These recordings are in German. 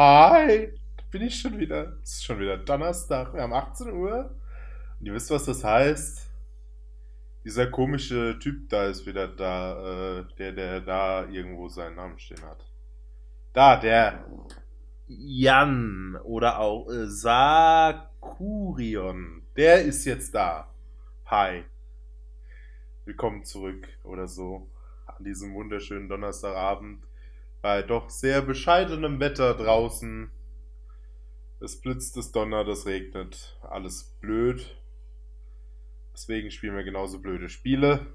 Hi, bin ich schon wieder. Es ist schon wieder Donnerstag. Wir haben 18 Uhr. Und ihr wisst, was das heißt? Dieser komische Typ da ist wieder da, äh, der, der da irgendwo seinen Namen stehen hat. Da, der Jan oder auch äh, Sakurion. Der ist jetzt da. Hi. Willkommen zurück oder so an diesem wunderschönen Donnerstagabend bei doch sehr bescheidenem Wetter draußen. Es blitzt, es donnert, es regnet. Alles blöd. Deswegen spielen wir genauso blöde Spiele.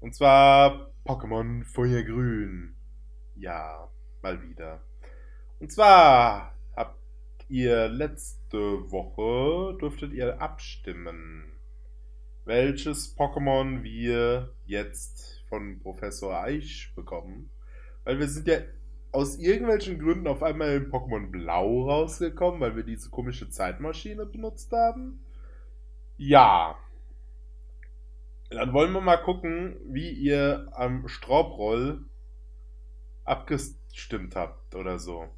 Und zwar Pokémon Feuergrün. Ja, mal wieder. Und zwar habt ihr letzte Woche, durftet ihr abstimmen, welches Pokémon wir jetzt von Professor Eich bekommen. Weil wir sind ja aus irgendwelchen Gründen auf einmal in Pokémon Blau rausgekommen, weil wir diese komische Zeitmaschine benutzt haben. Ja. Dann wollen wir mal gucken, wie ihr am Straubroll abgestimmt habt oder so.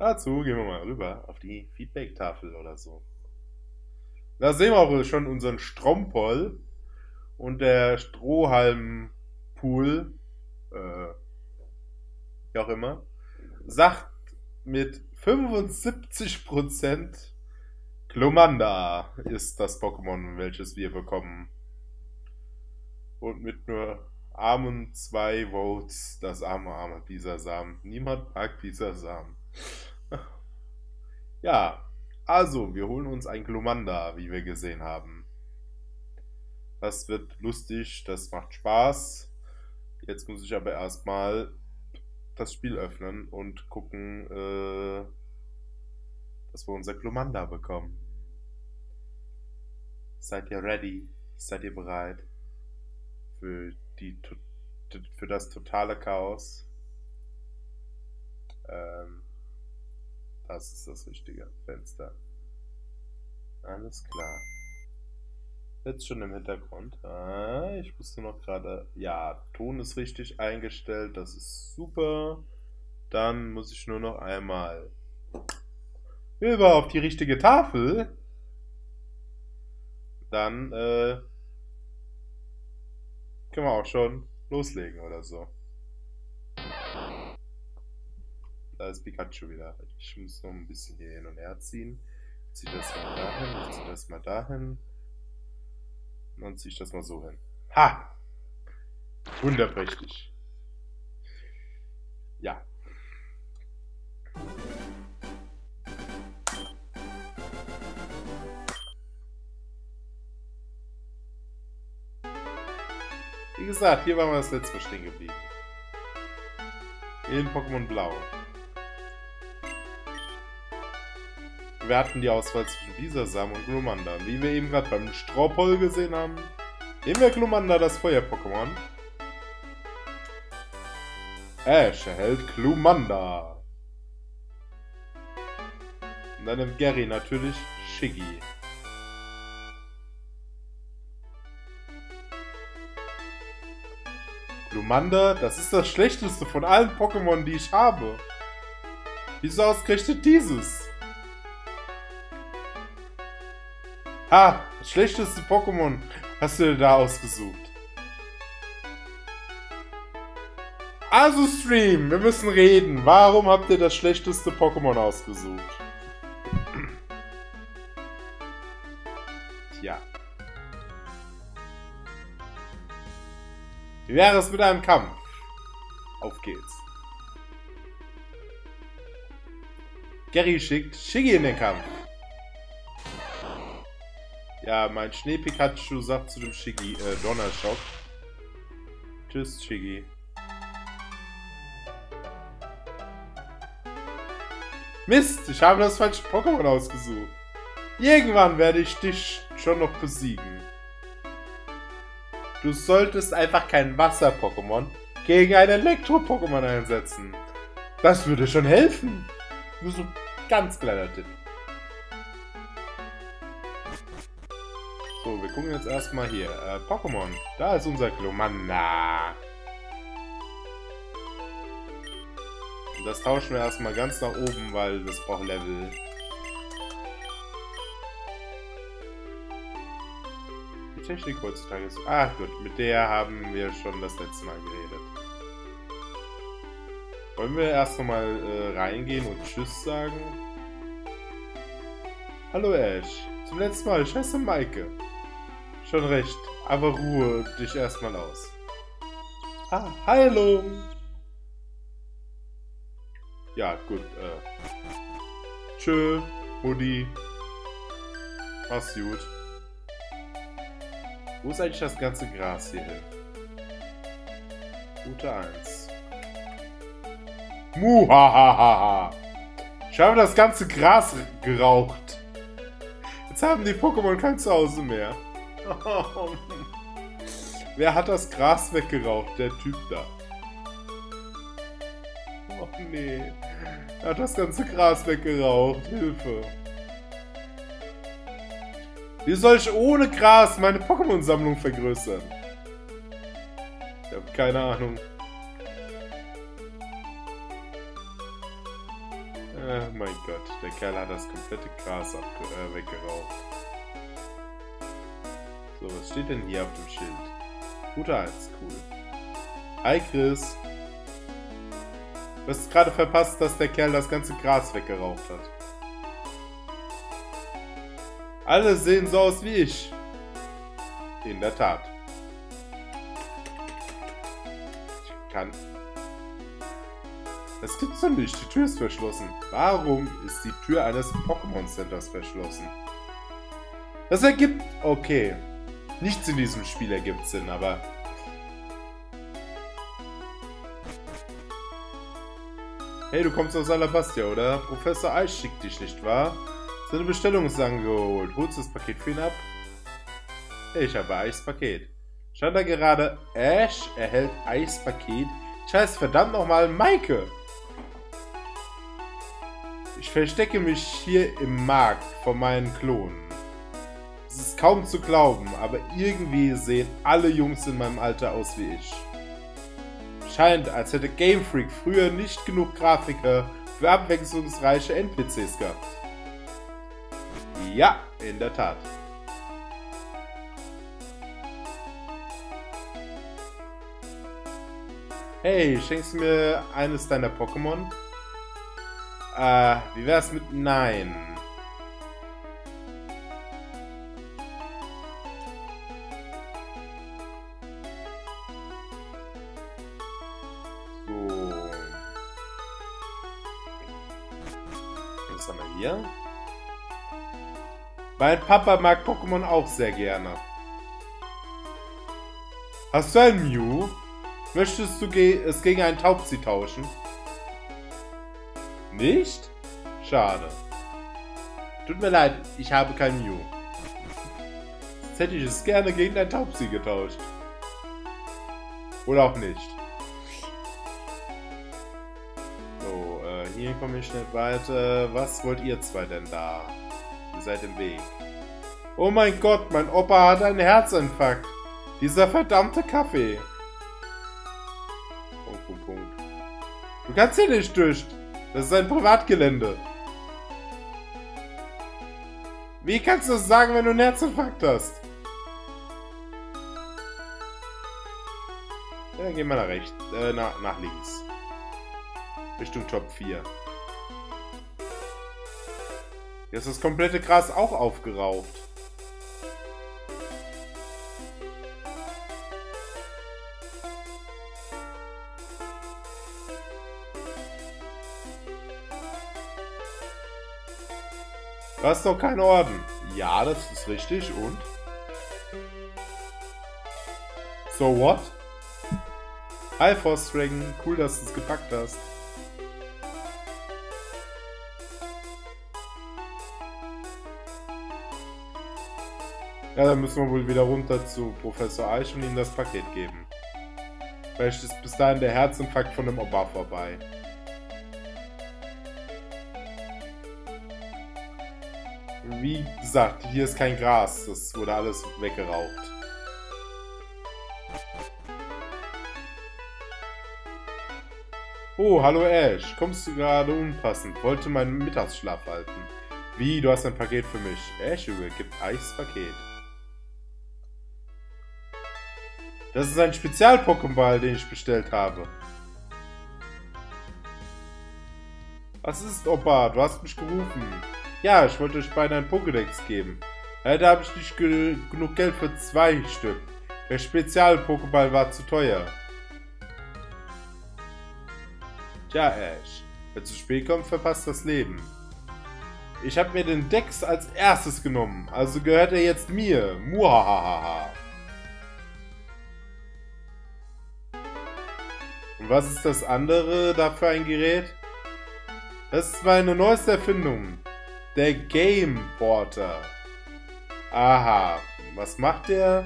Dazu gehen wir mal rüber auf die Feedback-Tafel oder so. Da sehen wir auch schon unseren Strompol und der Strohhalmpool, äh, wie auch immer, sagt mit 75% Glomanda ist das Pokémon, welches wir bekommen. Und mit nur armen zwei Votes das arme, arme Bisasam. Niemand mag Bisasam. ja, also, wir holen uns ein Glomanda, wie wir gesehen haben. Das wird lustig, das macht Spaß. Jetzt muss ich aber erstmal das Spiel öffnen und gucken, äh, dass wir unser Glomanda bekommen. Seid ihr ready? Seid ihr bereit für, die, für das totale Chaos? Ähm, das ist das richtige Fenster. Alles klar. Jetzt schon im Hintergrund. Ah, ich wusste noch gerade. Ja, Ton ist richtig eingestellt. Das ist super. Dann muss ich nur noch einmal über auf die richtige Tafel dann äh, können wir auch schon loslegen oder so. Da ist Pikachu wieder. Ich muss noch ein bisschen hier hin und her ziehen. Ich ziehe das mal dahin, ich ziehe das mal dahin. Dann ziehe ich das mal so hin. Ha! Wunderprächtig. Ja. Wie gesagt, hier waren wir das letzte Mal stehen geblieben. In Pokémon Blau. Wir hatten die Auswahl zwischen Bisasam und Glumanda. Wie wir eben gerade beim Strawpoll gesehen haben, nehmen wir Glumanda das Feuer-Pokémon. Ash erhält Glumanda. Und dann nimmt Gary natürlich Shiggy. Lumanda, das ist das schlechteste von allen Pokémon, die ich habe. Wieso ausgerechnet dieses? Ha, das schlechteste Pokémon hast du dir da ausgesucht. Also Stream, wir müssen reden. Warum habt ihr das schlechteste Pokémon ausgesucht? Tja. Wie wäre es mit einem Kampf? Auf geht's. Gary schickt Shiggy in den Kampf. Ja, mein Schnee-Pikachu sagt zu dem Shiggy, äh, Donnerschock. Tschüss, Shiggy. Mist, ich habe das falsche Pokémon ausgesucht. Irgendwann werde ich dich schon noch besiegen. Du solltest einfach kein Wasser-Pokémon gegen ein Elektro-Pokémon einsetzen. Das würde schon helfen. Nur so ganz kleiner Tipp. So, wir gucken jetzt erstmal hier. Äh, Pokémon. Da ist unser Glomanda. Das tauschen wir erstmal ganz nach oben, weil das braucht Level. Die Technik heutzutage ist... Ah, gut. Mit der haben wir schon das letzte Mal geredet. Wollen wir erst nochmal äh, reingehen und Tschüss sagen? Hallo Ash. Zum letzten Mal. Ich heiße Maike. Schon recht. Aber ruhe dich erstmal aus. Ah, Heilung! Ja, gut. Äh. Tschö, Hoodie. Mach's gut. Wo ist eigentlich das ganze Gras hier hin? Gute 1. Muhahaha. Ich habe das ganze Gras geraucht. Jetzt haben die Pokémon kein Zuhause mehr. Wer hat das Gras weggeraucht? Der Typ da. Oh nee. Er hat das ganze Gras weggeraucht. Hilfe. Wie soll ich ohne Gras meine Pokémon-Sammlung vergrößern? Ich habe keine Ahnung. Oh mein Gott, der Kerl hat das komplette Gras äh, weggeraucht. So, was steht denn hier auf dem Schild? Guter 1, cool. Hi Chris. Du hast gerade verpasst, dass der Kerl das ganze Gras weggeraucht hat. Alle sehen so aus wie ich. In der Tat. Ich kann... Das gibt's doch nicht. Die Tür ist verschlossen. Warum ist die Tür eines Pokémon Centers verschlossen? Das ergibt... Okay. Nichts in diesem Spiel ergibt Sinn, aber... Hey, du kommst aus Alabastia, oder? Professor Eich schickt dich, nicht wahr? Seine Bestellung ist angeholt. Holst du das Paket für ihn ab? Ich habe Eichs Paket. Stand da gerade, Ash erhält Eichs Paket? Scheiß verdammt nochmal, Maike! Ich verstecke mich hier im Markt vor meinen Klonen. Es ist kaum zu glauben, aber irgendwie sehen alle Jungs in meinem Alter aus wie ich. Scheint, als hätte Game Freak früher nicht genug Grafiker für abwechslungsreiche NPCs gehabt. Ja, in der Tat. Hey, schenkst du mir eines deiner Pokémon? Äh, wie wär's mit Nein? Mein Papa mag Pokémon auch sehr gerne. Hast du ein Mew? Möchtest du ge es gegen einen Taubsi tauschen? Nicht? Schade. Tut mir leid, ich habe kein Mew. Jetzt hätte ich es gerne gegen ein Taubsi getauscht. Oder auch nicht. So, äh, hier komme ich nicht weiter. Was wollt ihr zwei denn da? Seid im Weg. Oh mein Gott, mein Opa hat einen Herzinfarkt. Dieser verdammte Kaffee. Punkt, Punkt, Punkt. Du kannst hier nicht durch. Das ist ein Privatgelände. Wie kannst du das sagen, wenn du einen Herzinfarkt hast? Ja, dann gehen wir nach rechts. Äh, nach, nach links. Richtung Top 4. Jetzt ist das komplette Gras auch aufgeraucht. Du hast doch keinen Orden. Ja, das ist richtig. Und? So what? Hi Force Dragon. Cool, dass du es gepackt hast. Ja, dann müssen wir wohl wieder runter zu Professor Eich und ihm das Paket geben. Vielleicht ist bis dahin der Herzinfarkt von dem Opa vorbei. Wie gesagt, hier ist kein Gras. Das wurde alles weggeraucht. Oh, hallo Ash. Kommst du gerade unpassend? Wollte meinen Mittagsschlaf halten. Wie, du hast ein Paket für mich. Ash übergibt Eichs Paket. Das ist ein Spezial-Pokéball, den ich bestellt habe. Was ist, Opa? Du hast mich gerufen. Ja, ich wollte euch beide ein Pokédex geben. Da habe ich nicht ge genug Geld für zwei Stück. Der Spezial-Pokéball war zu teuer. Tja, Ash. Wer zu spät kommt, verpasst das Leben. Ich habe mir den Dex als erstes genommen, also gehört er jetzt mir. Muhahaha. Und was ist das andere da für ein Gerät? Das ist meine neueste Erfindung. Der Game Porter. Aha. Was macht der?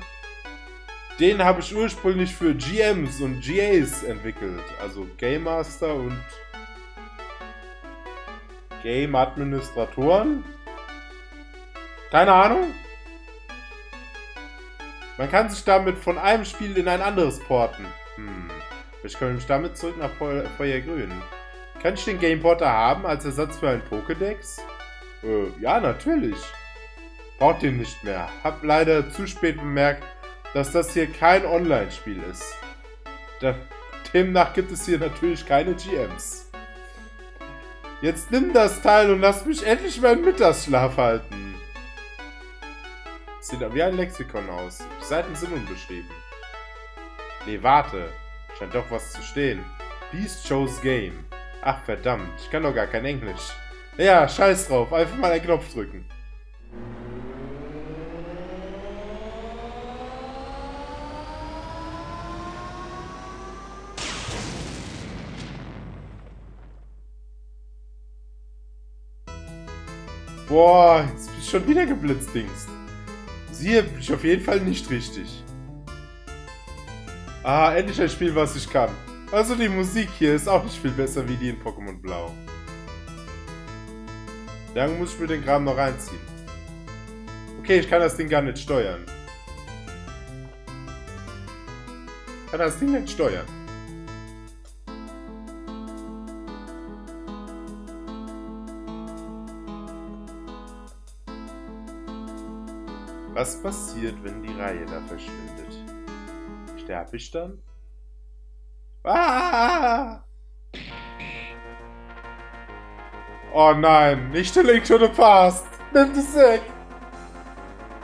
Den habe ich ursprünglich für GMs und GAs entwickelt. Also Game Master und Game Administratoren. Keine Ahnung. Man kann sich damit von einem Spiel in ein anderes porten. Hm. Ich komme mich damit zurück nach Feuergrün. Kann ich den Game Porter haben als Ersatz für einen Pokédex? Äh, ja, natürlich. Braucht den nicht mehr. Hab leider zu spät bemerkt, dass das hier kein Online-Spiel ist. Demnach gibt es hier natürlich keine GMs. Jetzt nimm das Teil und lass mich endlich meinen Mittagsschlaf halten. Sieht wie ein Lexikon aus. Die Seiten sind unbeschrieben. Nee, warte. Scheint doch was zu stehen. Beast chose game. Ach verdammt, ich kann doch gar kein Englisch. Ja, scheiß drauf. Einfach mal einen Knopf drücken. Boah, jetzt bin ich schon wieder geblitzt, Dings. Siehe, bin ich auf jeden Fall nicht richtig. Ah, endlich ein Spiel, was ich kann. Also die Musik hier ist auch nicht viel besser wie die in Pokémon Blau. Dann muss ich mir den Kram noch reinziehen. Okay, ich kann das Ding gar nicht steuern. Ich kann das Ding nicht steuern. Was passiert, wenn die Reihe da verschwindet? Sterbe ich dann? Ah! Oh nein, nicht Link to the Past! Nimm das weg!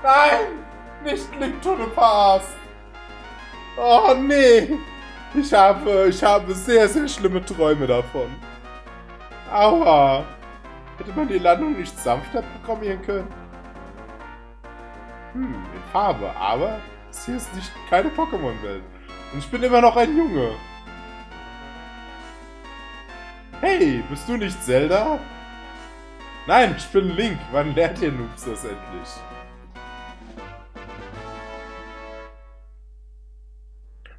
Nein! Nicht Link to the Past! Oh nee! Ich habe, ich habe sehr, sehr schlimme Träume davon. Aua! Hätte man die Landung nicht sanfter programmieren können? Hm, in Farbe, aber es hier ist nicht keine Pokémon-Welt. Und ich bin immer noch ein Junge. Hey, bist du nicht Zelda? Nein, ich bin Link. Wann lernt ihr Noobs das endlich?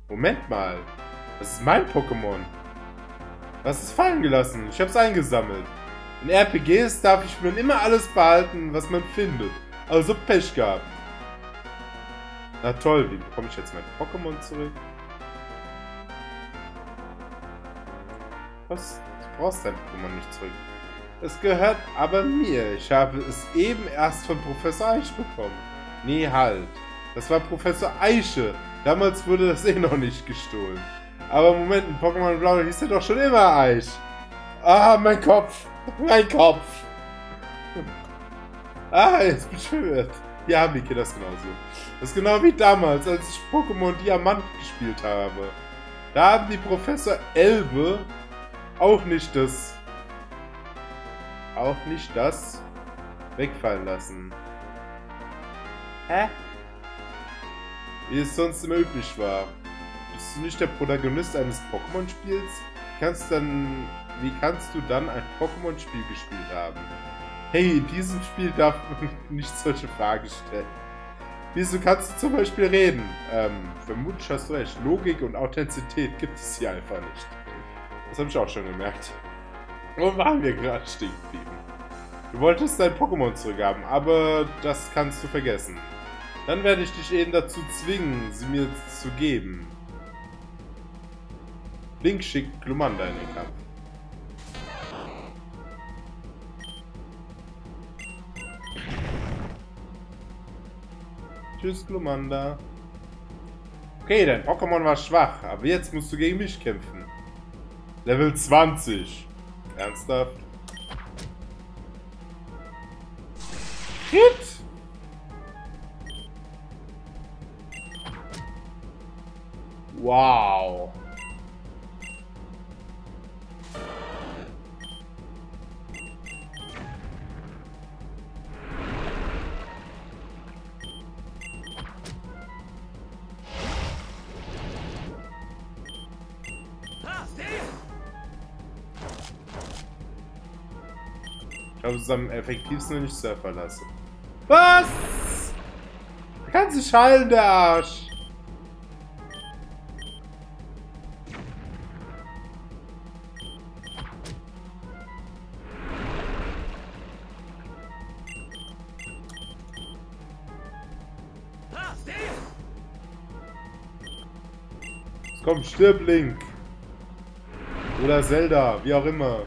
Moment mal. Das ist mein Pokémon. Was ist fallen gelassen? Ich hab's eingesammelt. In RPGs darf ich mir immer alles behalten, was man findet. Also Pech gehabt. Na toll, wie bekomme ich jetzt mein Pokémon zurück? Was? Du brauchst dein Pokémon nicht zurück. Es gehört aber mir. Ich habe es eben erst von Professor Eich bekommen. Nee, halt. Das war Professor Eiche. Damals wurde das eh noch nicht gestohlen. Aber Moment, in Pokémon Blau hieß er doch schon immer Eich. Ah, mein Kopf. Mein Kopf. Ah, jetzt bin ich verwirrt. Ja, Kinder das genauso. Das ist genau wie damals, als ich Pokémon Diamant gespielt habe. Da haben die Professor Elbe auch nicht das... Auch nicht das wegfallen lassen. Hä? Wie es sonst immer üblich war. Bist du nicht der Protagonist eines Pokémon-Spiels? Kannst dann... Wie kannst du dann ein Pokémon-Spiel gespielt haben? Hey, in diesem Spiel darf man nicht solche Fragen stellen. Wieso kannst du zum Beispiel reden? Ähm, vermutlich hast du recht. Logik und Authentizität gibt es hier einfach nicht. Das habe ich auch schon gemerkt. Wo waren wir gerade stehen geblieben? Du wolltest dein Pokémon zurückhaben, aber das kannst du vergessen. Dann werde ich dich eben dazu zwingen, sie mir zu geben. Link schickt Glumanda in den Kampf. Tschüss, Glumanda. Okay, dein Pokémon war schwach, aber jetzt musst du gegen mich kämpfen. Level 20. Ernsthaft? Hit! Wow. Es am effektivsten, wenn ich Surfer lasse. Was? Kann sich heilen, der Arsch. Komm, stirb, Link. Oder Zelda, wie auch immer.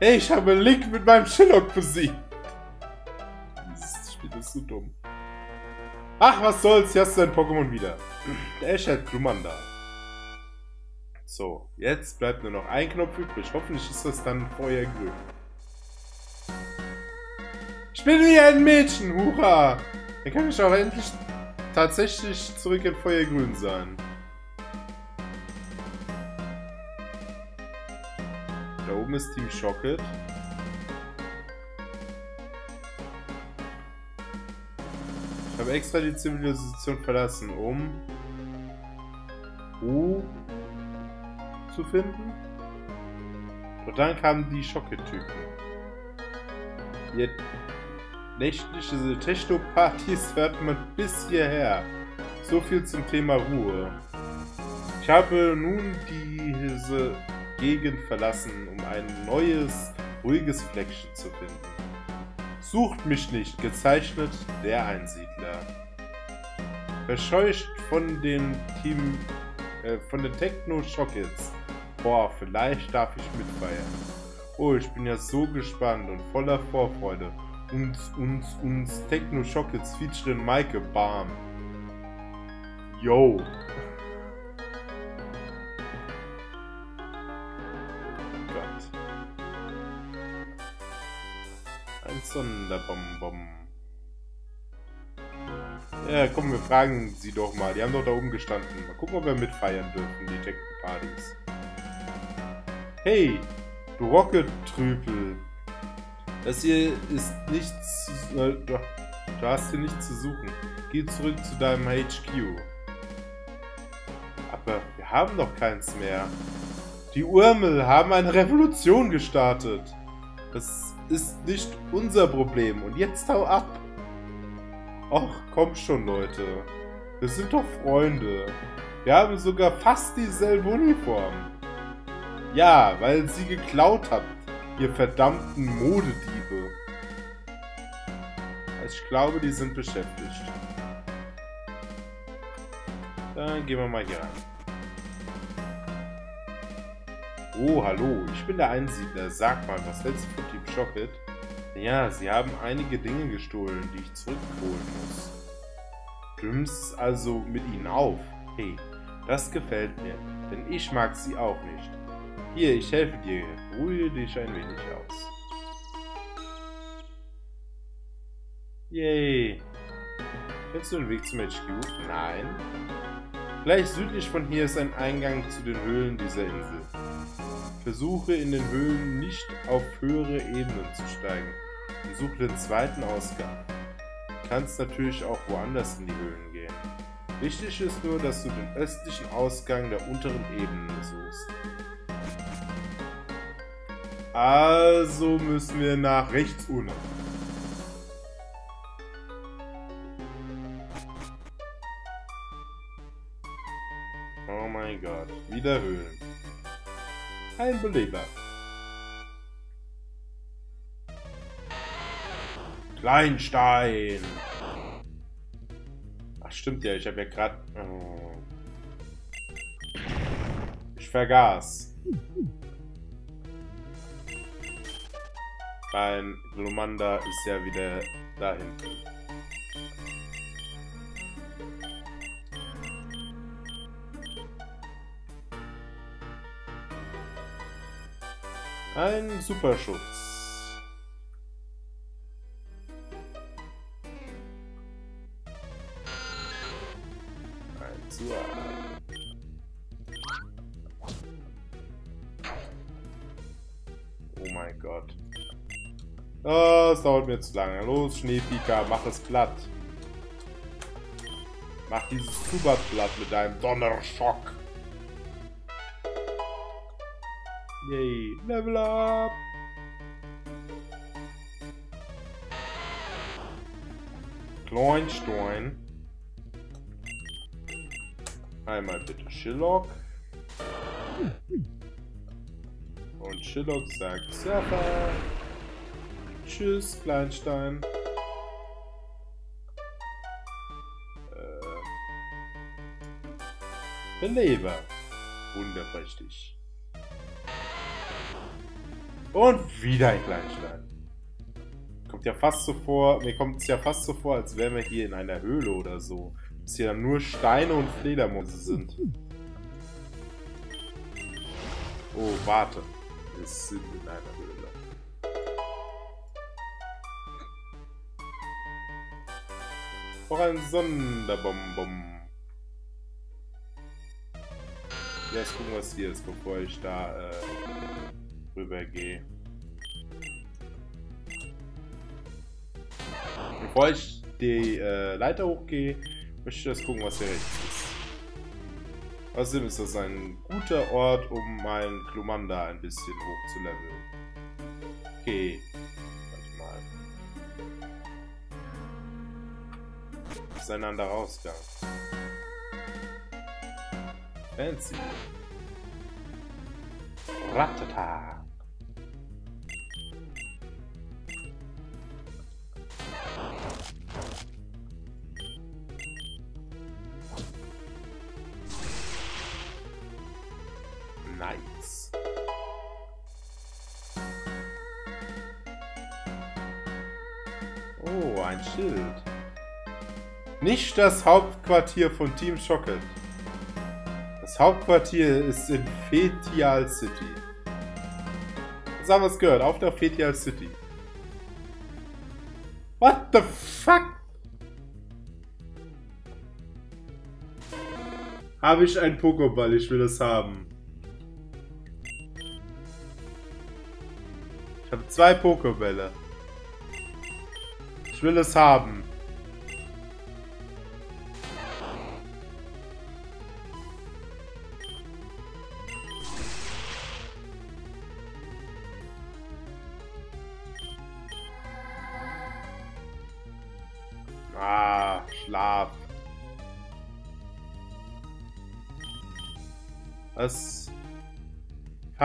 Ich habe Link mit meinem Shillock besiegt. Dieses Spiel ist so dumm. Ach, was soll's, hier hast du dein Pokémon wieder. Der Ash hat Glumanda. So, jetzt bleibt nur noch ein Knopf übrig. Hoffentlich ist das dann vorher grün. Ich bin wie ein Mädchen, hurra! Dann kann ich auch endlich tatsächlich zurück in Feuergrün sein. Da oben ist Team Shocket. Ich habe extra die Zivilisation verlassen, um U zu finden. Und dann kamen die Schocke-Typen. Jetzt nächtliche Techno-Partys hört man bis hierher. So viel zum Thema Ruhe. Ich habe nun diese Gegend verlassen, um ein neues, ruhiges Fleckchen zu finden. Sucht mich nicht, gezeichnet der Einsiedler. Verscheucht von den Team, äh, von den Techno-Shockets. Boah, vielleicht darf ich mitfeiern. Oh, ich bin ja so gespannt und voller Vorfreude uns, uns, uns Techno Shockets featuring Maike Bam. Yo. Ein Sonderbonbon. Ja, komm, wir fragen sie doch mal. Die haben doch da oben gestanden. Mal gucken, ob wir mitfeiern dürfen, die Techno-Partys. Hey, du Rocket-Trüpel. Das hier ist nichts. Äh, du hast hier nichts zu suchen. Geh zurück zu deinem HQ. Aber wir haben doch keins mehr. Die Urmel haben eine Revolution gestartet. Das ist nicht unser Problem. Und jetzt hau ab. Och, komm schon, Leute. Wir sind doch Freunde. Wir haben sogar fast dieselbe Uniform. Ja, weil sie geklaut habt Ihr verdammten Modediebe. Ich glaube, die sind beschäftigt. Dann gehen wir mal hier rein. Oh, hallo, ich bin der Einsiedler. Sag mal, was hältst du von Team Shocket? Ja, sie haben einige Dinge gestohlen, die ich zurückholen muss. Du nimmst also mit ihnen auf. Hey, das gefällt mir, denn ich mag sie auch nicht. Hier, ich helfe dir. Ruhe dich ein wenig aus. Yay. Kennst du den Weg zum HQ? Nein. Gleich südlich von hier ist ein Eingang zu den Höhlen dieser Insel. Versuche in den Höhlen nicht auf höhere Ebenen zu steigen und suche den zweiten Ausgang. Du kannst natürlich auch woanders in die Höhlen gehen. Wichtig ist nur, dass du den östlichen Ausgang der unteren Ebenen suchst. Also müssen wir nach rechts unten. Oh mein Gott, wieder Höhlen. Ein Beleber. Kleinstein. Ach, stimmt ja. Ich habe ja gerade... Oh. Ich vergaß. Mein Glomanda ist ja wieder da hinten. Ein Superschutz. Ein Suar. Oh mein Gott. Es dauert mir zu lange. Los, Schneepika, mach es platt. Mach dieses Zubat platt mit deinem Donnerschock. Yay, Level up! Kleinstein. Einmal bitte Shillock. Und Shillock sagt Surfer. Tschüss, Kleinstein. Äh. Beleber. Wunderprächtig. Und wieder ein Kleinstein. Kommt ja fast so vor, mir kommt es ja fast so vor, als wären wir hier in einer Höhle oder so. Dass hier dann nur Steine und Fledermäuse sind. Oh, warte. Wir sind in einer Höhle. Noch ein Sonderbonbon. Jetzt gucken, was hier ist, bevor ich da äh, rübergehe. Bevor ich die äh, Leiter hochgehe, möchte ich das gucken, was hier rechts ist. Außerdem ist das ein guter Ort, um meinen Klumanda ein bisschen hoch zu leveln. Okay. Warte mal. Das ist ein anderer Ausgang. Fancy. Ratata. Das Hauptquartier von Team Shocket. Das Hauptquartier ist in Fetial City. Das haben wir es gehört, auf der Fetial City. What the fuck? Habe ich einen Pokéball, ich will es haben. Ich habe zwei Pokébälle. Ich will es haben.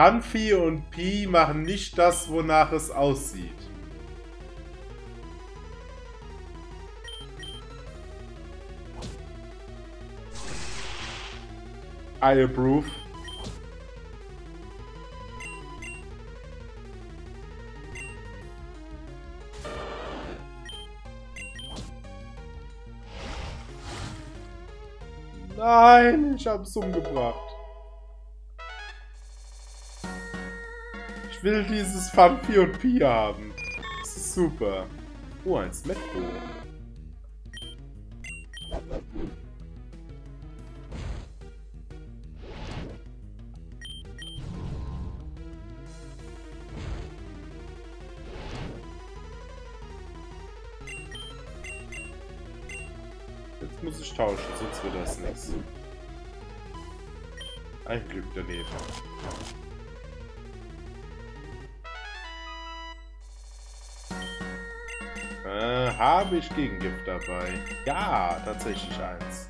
Hanfi und Pi machen nicht das, wonach es aussieht. I approve. Nein, ich hab's umgebracht. Will dieses und Pi haben. Das ist super. Oh, ein Smetbo. Jetzt muss ich tauschen, sonst wird das nichts. Ein Glück daneben. Habe ich Gegengift dabei? Ja, tatsächlich eins.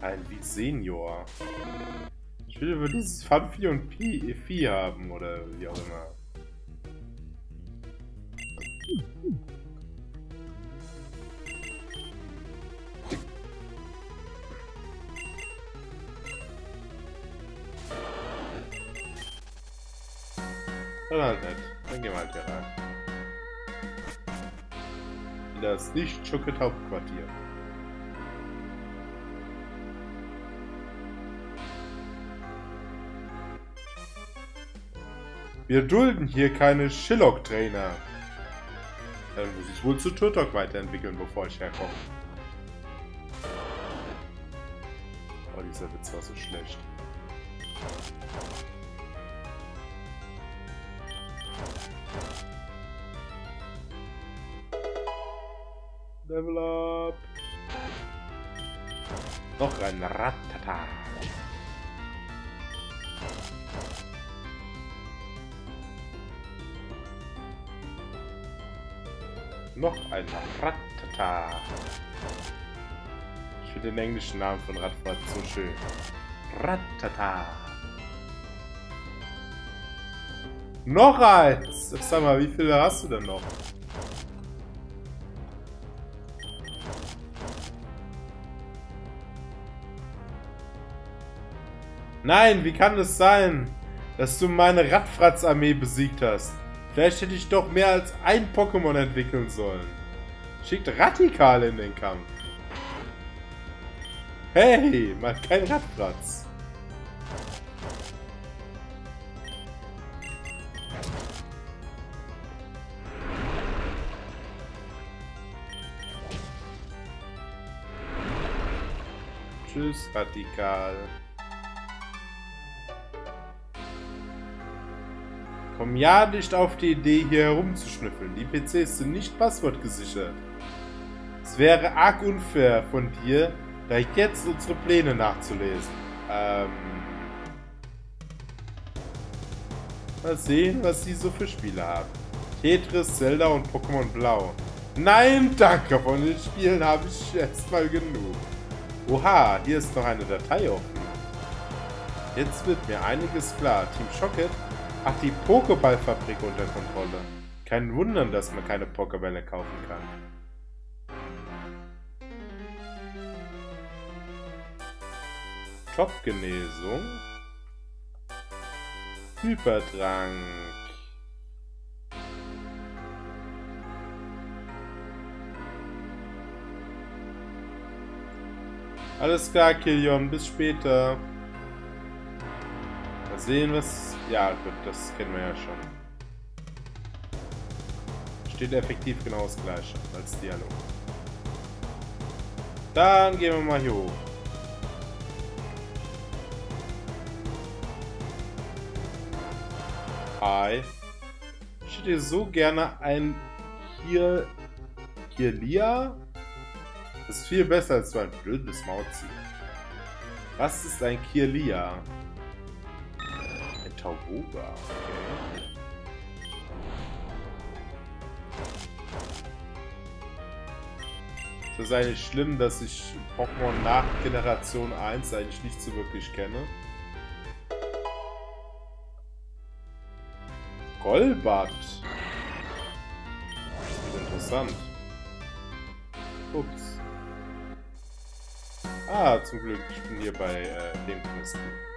Ein Senior. Ich will über dieses Funvieh und Vieh haben, oder wie auch immer. Dann halt nicht. Dann gehen wir halt hier rein. In das Nicht-Schucket-Hauptquartier. Wir dulden hier keine Shillock-Trainer. Dann muss ich wohl zu Turtok weiterentwickeln, bevor ich herkomme. Oh, dieser Witz war so schlecht. Ein Ratata. Noch ein Ratata. Ich finde den englischen Namen von Radfahrt so schön. Ratata. Noch eins! Sag mal, wie viele hast du denn noch? Nein, wie kann es sein, dass du meine Radfratz-Armee besiegt hast? Vielleicht hätte ich doch mehr als ein Pokémon entwickeln sollen. Schickt Radikal in den Kampf. Hey, mal kein Radfratz. Tschüss, Radikal. Komm ja nicht auf die Idee, hier herumzuschnüffeln. Die PCs sind nicht passwortgesichert. Es wäre arg unfair von dir, da jetzt unsere Pläne nachzulesen. Ähm... Mal sehen, was sie so für Spiele haben. Tetris, Zelda und Pokémon Blau. Nein, danke, von den Spielen habe ich erstmal genug. Oha, hier ist noch eine Datei offen. Jetzt wird mir einiges klar. Team Shocket Ach, die Pokéballfabrik unter Kontrolle. Kein Wunder, dass man keine Pokébälle kaufen kann. Top-Genesung. Hypertrank. Alles klar, Kilion. Bis später. Mal sehen, was... Ja, gut, das kennen wir ja schon. Steht effektiv genau das gleiche als Dialog. Dann gehen wir mal hier hoch. Hi. Ich hätte so gerne ein hier Kirlia. Das ist viel besser als so ein blödes Mauzi. Was ist ein Kirlia? Tauboga. Okay. Es ist eigentlich schlimm, dass ich Pokémon nach Generation 1 eigentlich nicht so wirklich kenne. Golbat. Interessant. Ups. Ah, zum Glück, ich bin hier bei äh, dem Christen.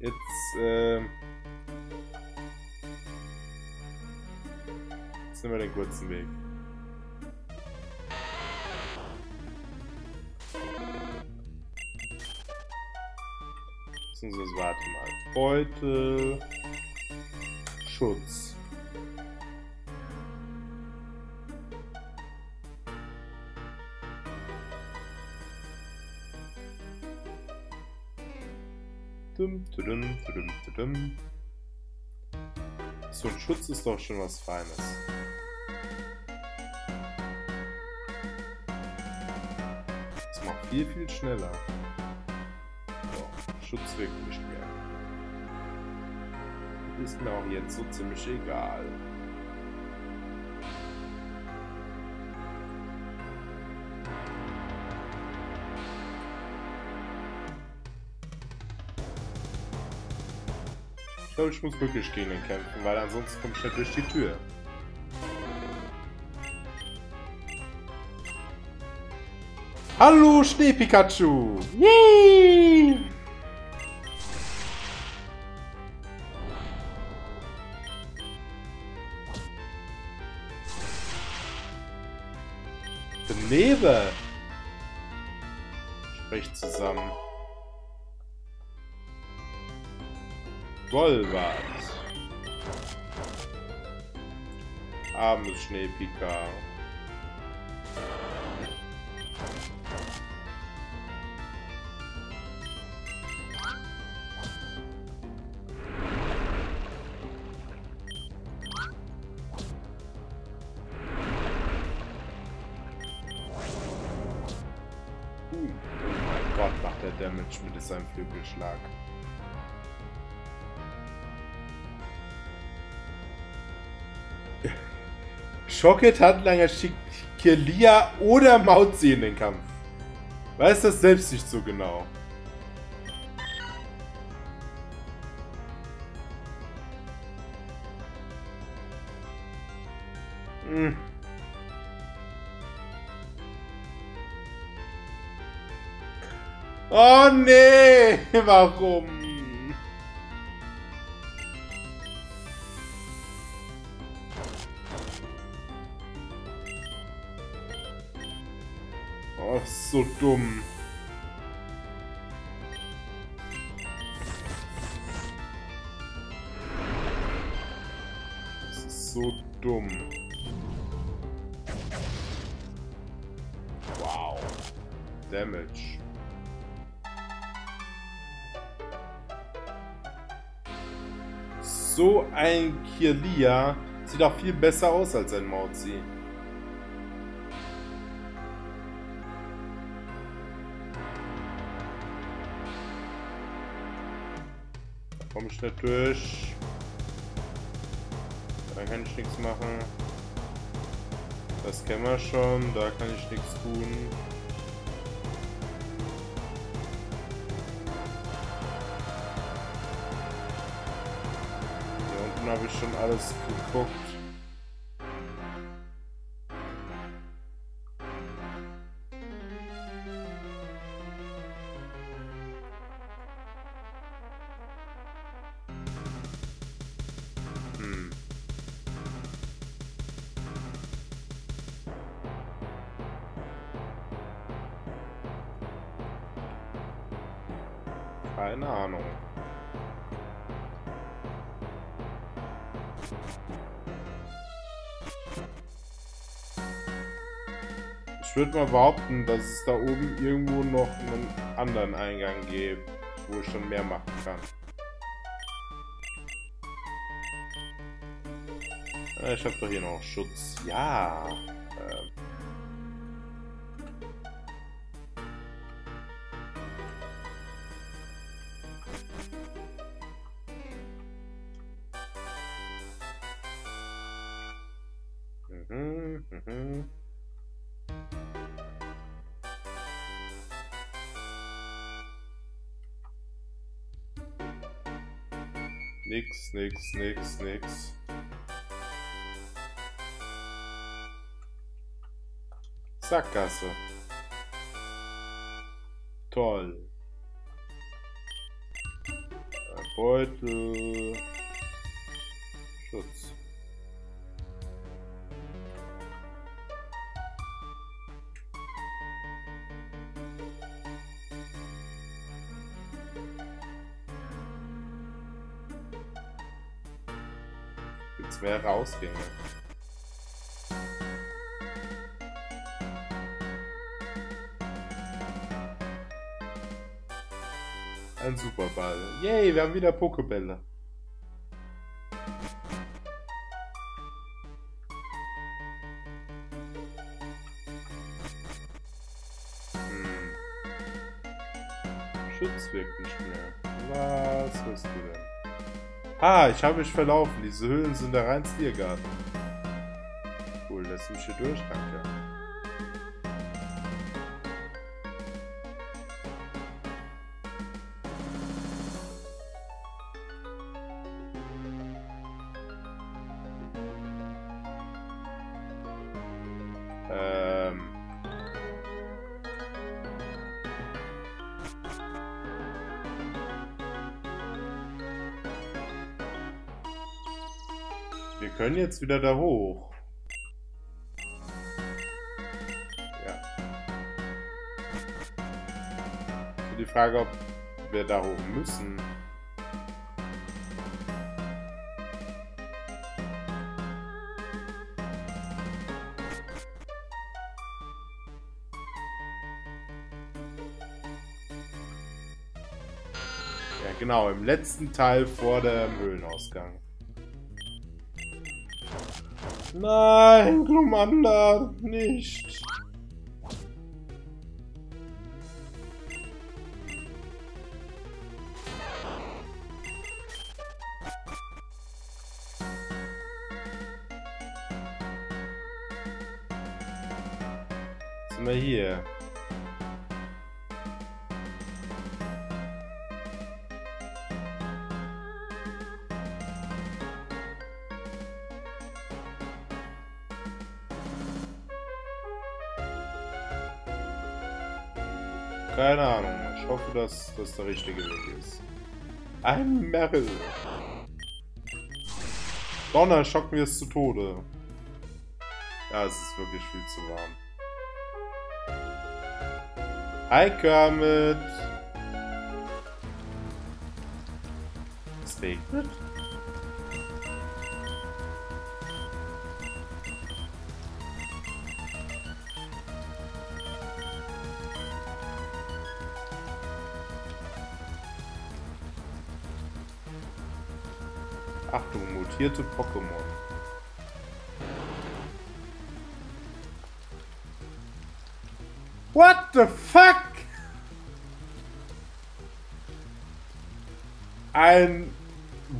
Jetzt, äh... Jetzt nehmen wir den kurzen Weg. Beziehungsweise, warte mal. Beutel. Schutz. So ein Schutz ist doch schon was Feines. Das macht viel, viel schneller. So, Schutz wirkt nicht mehr. Ist mir auch jetzt so ziemlich egal. Glaube, ich muss wirklich gegen ihn kämpfen, weil ansonsten komme ich nicht durch die Tür. Hallo, Schnee-Pikachu! Yay! Armes Schneepika. Uh, oh Gott, macht der Damage mit seinem Flügelschlag. Schocket hat Langer Kirlia oder Mauzi in den Kampf. Weiß das selbst nicht so genau. Hm. Oh nee, warum? So dumm. Das ist so dumm. Wow. Damage. So ein Kirlia sieht auch viel besser aus als ein Mauzi. Ich nicht durch. Da kann ich nichts machen. Das kennen wir schon, da kann ich nichts tun. Hier unten habe ich schon alles geguckt. Würde mal behaupten, dass es da oben irgendwo noch einen anderen Eingang gibt, wo ich schon mehr machen kann. Ich habe doch hier noch Schutz. Ja. Nix, nix, nix. Sackgasse. Toll. Äh, Beutel. Rausgänge? Ein Superball. Yay, wir haben wieder Pokebälle. Ah, ich habe mich verlaufen. Diese Höhlen sind der reinste Irrgarten. Cool, lässt mich hier durch, danke. Jetzt wieder da hoch. Ja. Die Frage, ob wir da hoch müssen. Ja, genau, im letzten Teil vor dem Höhlenausgang. Nein, Glumanda, nicht. Sind wir hier? Dass das der richtige Weg ist. Ein Merrill. Donner, schocken wir es zu Tode. Ja, es ist wirklich viel zu warm. Hi Kermit. Es regnet? Mutierte Pokémon. What the fuck? Ein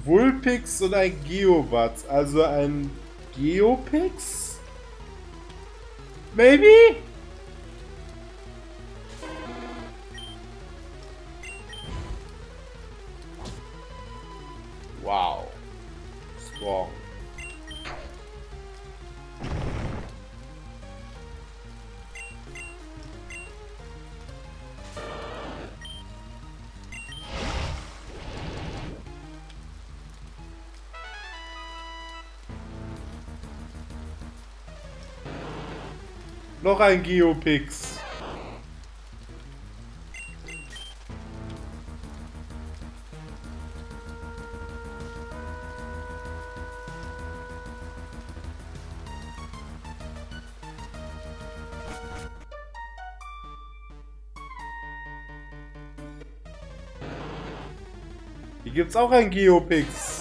Vulpix und ein Geobat. Also ein Geopix? Maybe? Noch ein Geopix. Hier gibt's auch ein Geopix.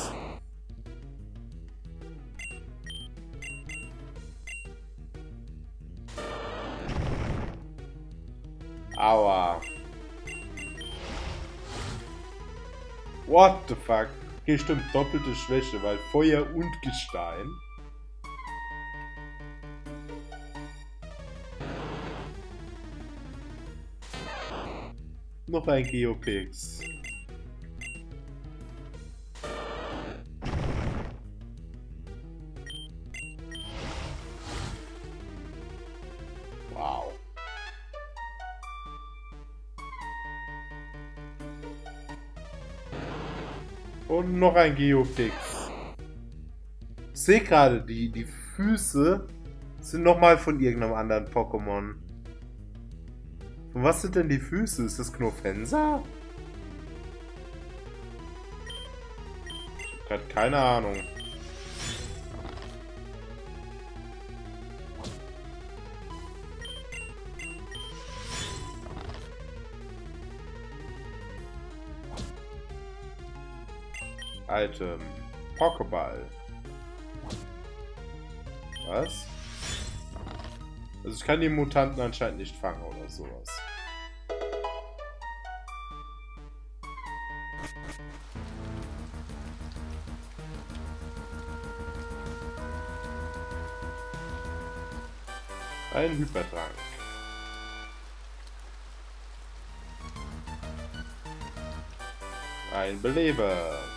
Okay, stimmt, doppelte Schwäche, weil Feuer und Gestein. Noch ein Geopix. Und noch ein Geopix. Ich sehe gerade, die, die Füße sind nochmal von irgendeinem anderen Pokémon. Von was sind denn die Füße? Ist das Knofensa? Ich hab keine Ahnung. Item. Pokéball. Was? Also ich kann die Mutanten anscheinend nicht fangen oder sowas. Ein Hypertrank. Ein Beleber.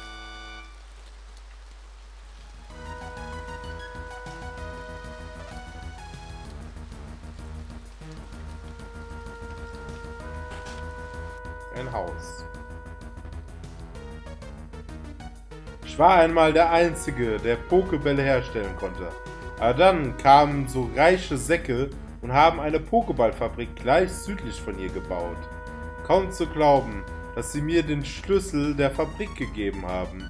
War einmal der Einzige, der Pokebälle herstellen konnte. Aber dann kamen so reiche Säcke und haben eine Pokéballfabrik gleich südlich von ihr gebaut. Kaum zu glauben, dass sie mir den Schlüssel der Fabrik gegeben haben,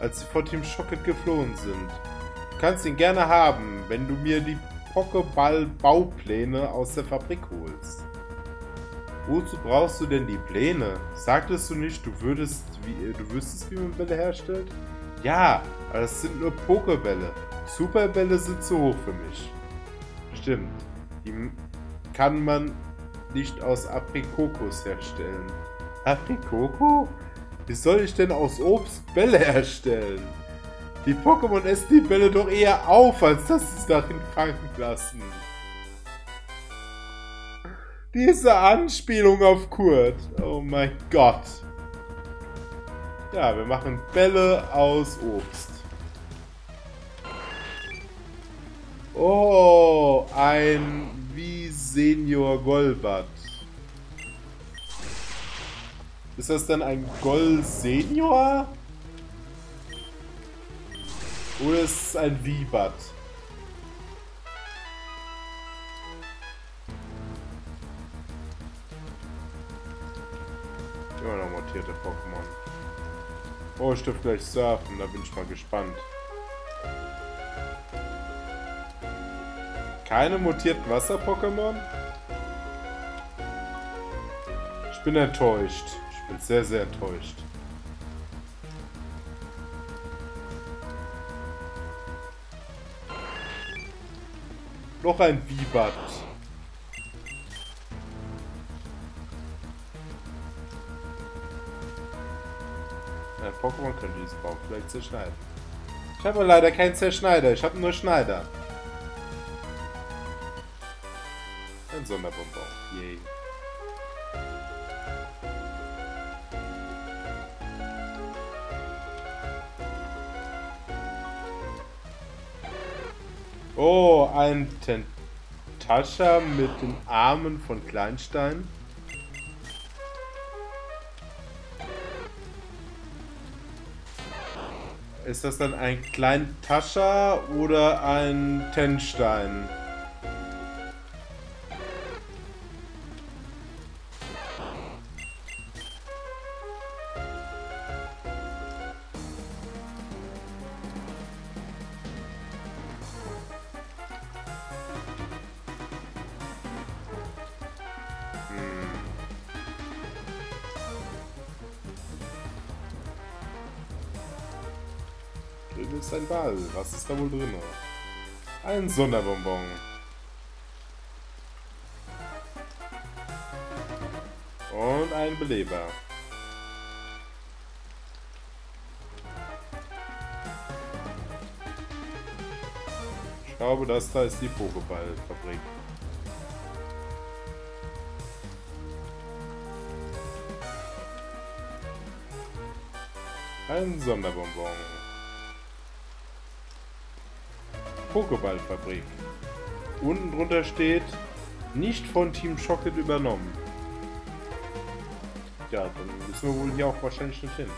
als sie vor Team Shocket geflohen sind. Du kannst ihn gerne haben, wenn du mir die Pokéball-Baupläne aus der Fabrik holst. Wozu brauchst du denn die Pläne? Sagtest du nicht, du würdest, wie, du wüsstest, wie man Bälle herstellt? Ja, aber das sind nur Pokebälle. Superbälle sind zu hoch für mich. Stimmt. Die kann man nicht aus Aprikokos herstellen. Aprikoko? Wie soll ich denn aus Obst Bälle herstellen? Die Pokémon essen die Bälle doch eher auf, als dass sie es darin fangen lassen. Diese Anspielung auf Kurt. Oh mein Gott. Ja, wir machen Bälle aus Obst. Oh, ein wie Senior Golbat. Ist das dann ein Gol Senior? Oder ist es ein Vibat? Immer noch montierte Pokémon. Oh, ich dürfte gleich surfen, da bin ich mal gespannt. Keine mutierten Wasser-Pokémon? Ich bin enttäuscht. Ich bin sehr, sehr enttäuscht. Noch ein Vibat. Ein Pokémon könnte diesen Baum vielleicht zerschneiden. Ich habe leider keinen Zerschneider, ich habe nur Schneider. Ein Sonderbonbon. Yay. Oh, ein Tentascha mit den Armen von Kleinstein. Ist das dann ein Kleintascha oder ein Tenstein? Ist ein Ball. Was ist da wohl drin? Ein Sonderbonbon. Und ein Beleber. Ich glaube, das da ist die Pokéballfabrik. Ein Sonderbonbon. Pokéballfabrik. Unten drunter steht, nicht von Team Chocolate übernommen. Ja, dann müssen wir wohl hier auch wahrscheinlich nicht hin.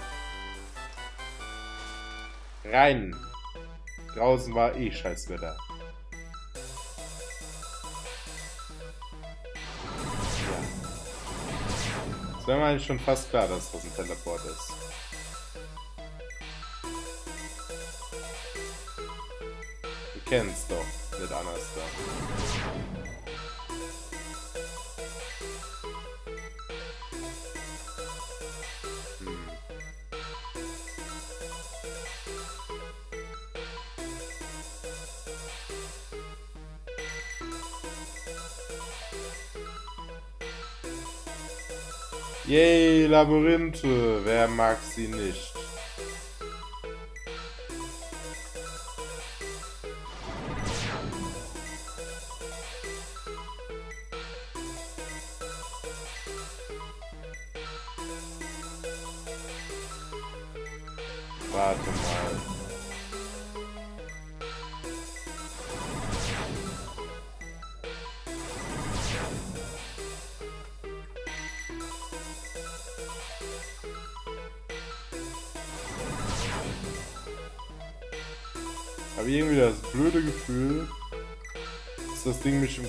Rein! Draußen war eh Scheißwetter. Ja. Es wäre mir eigentlich schon fast klar, dass das ein Teleport ist. Kenn's doch mit Anastar. Hm. Yay, Labyrinthe, wer mag sie nicht?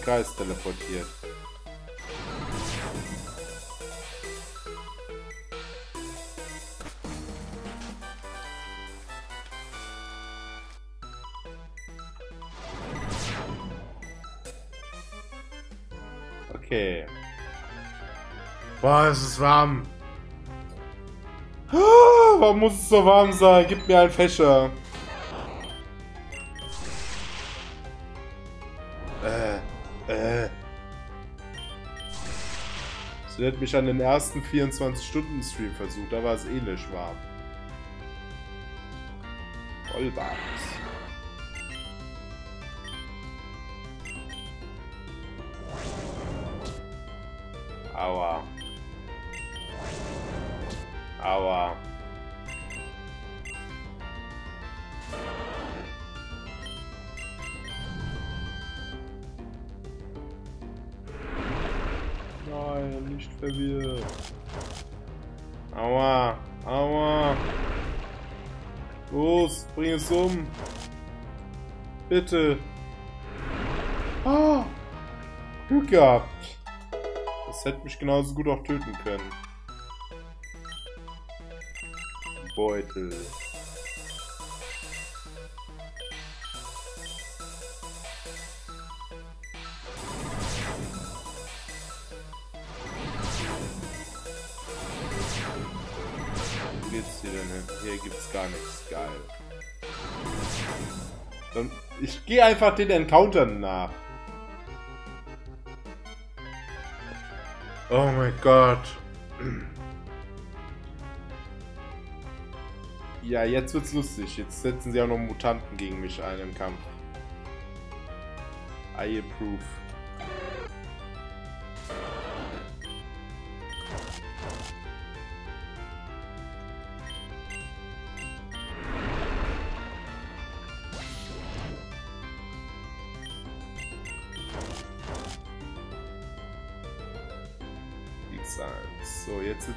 Kreis teleportiert. Okay. Boah, es ist warm. Warum muss es so warm sein? Gib mir einen Fächer. Sie hat mich an den ersten 24-Stunden-Stream versucht, da war es ähnlich warm. Vollbart. Bitte. Ah. Glück gehabt. Das hätte mich genauso gut auch töten können. Beutel. Geht's hier denn hin? Gibt's gar nichts. Geil. Dann, ich gehe einfach den Encounter nach. Oh mein Gott. Ja, jetzt wird's lustig. Jetzt setzen sie auch noch Mutanten gegen mich ein im Kampf. I approve.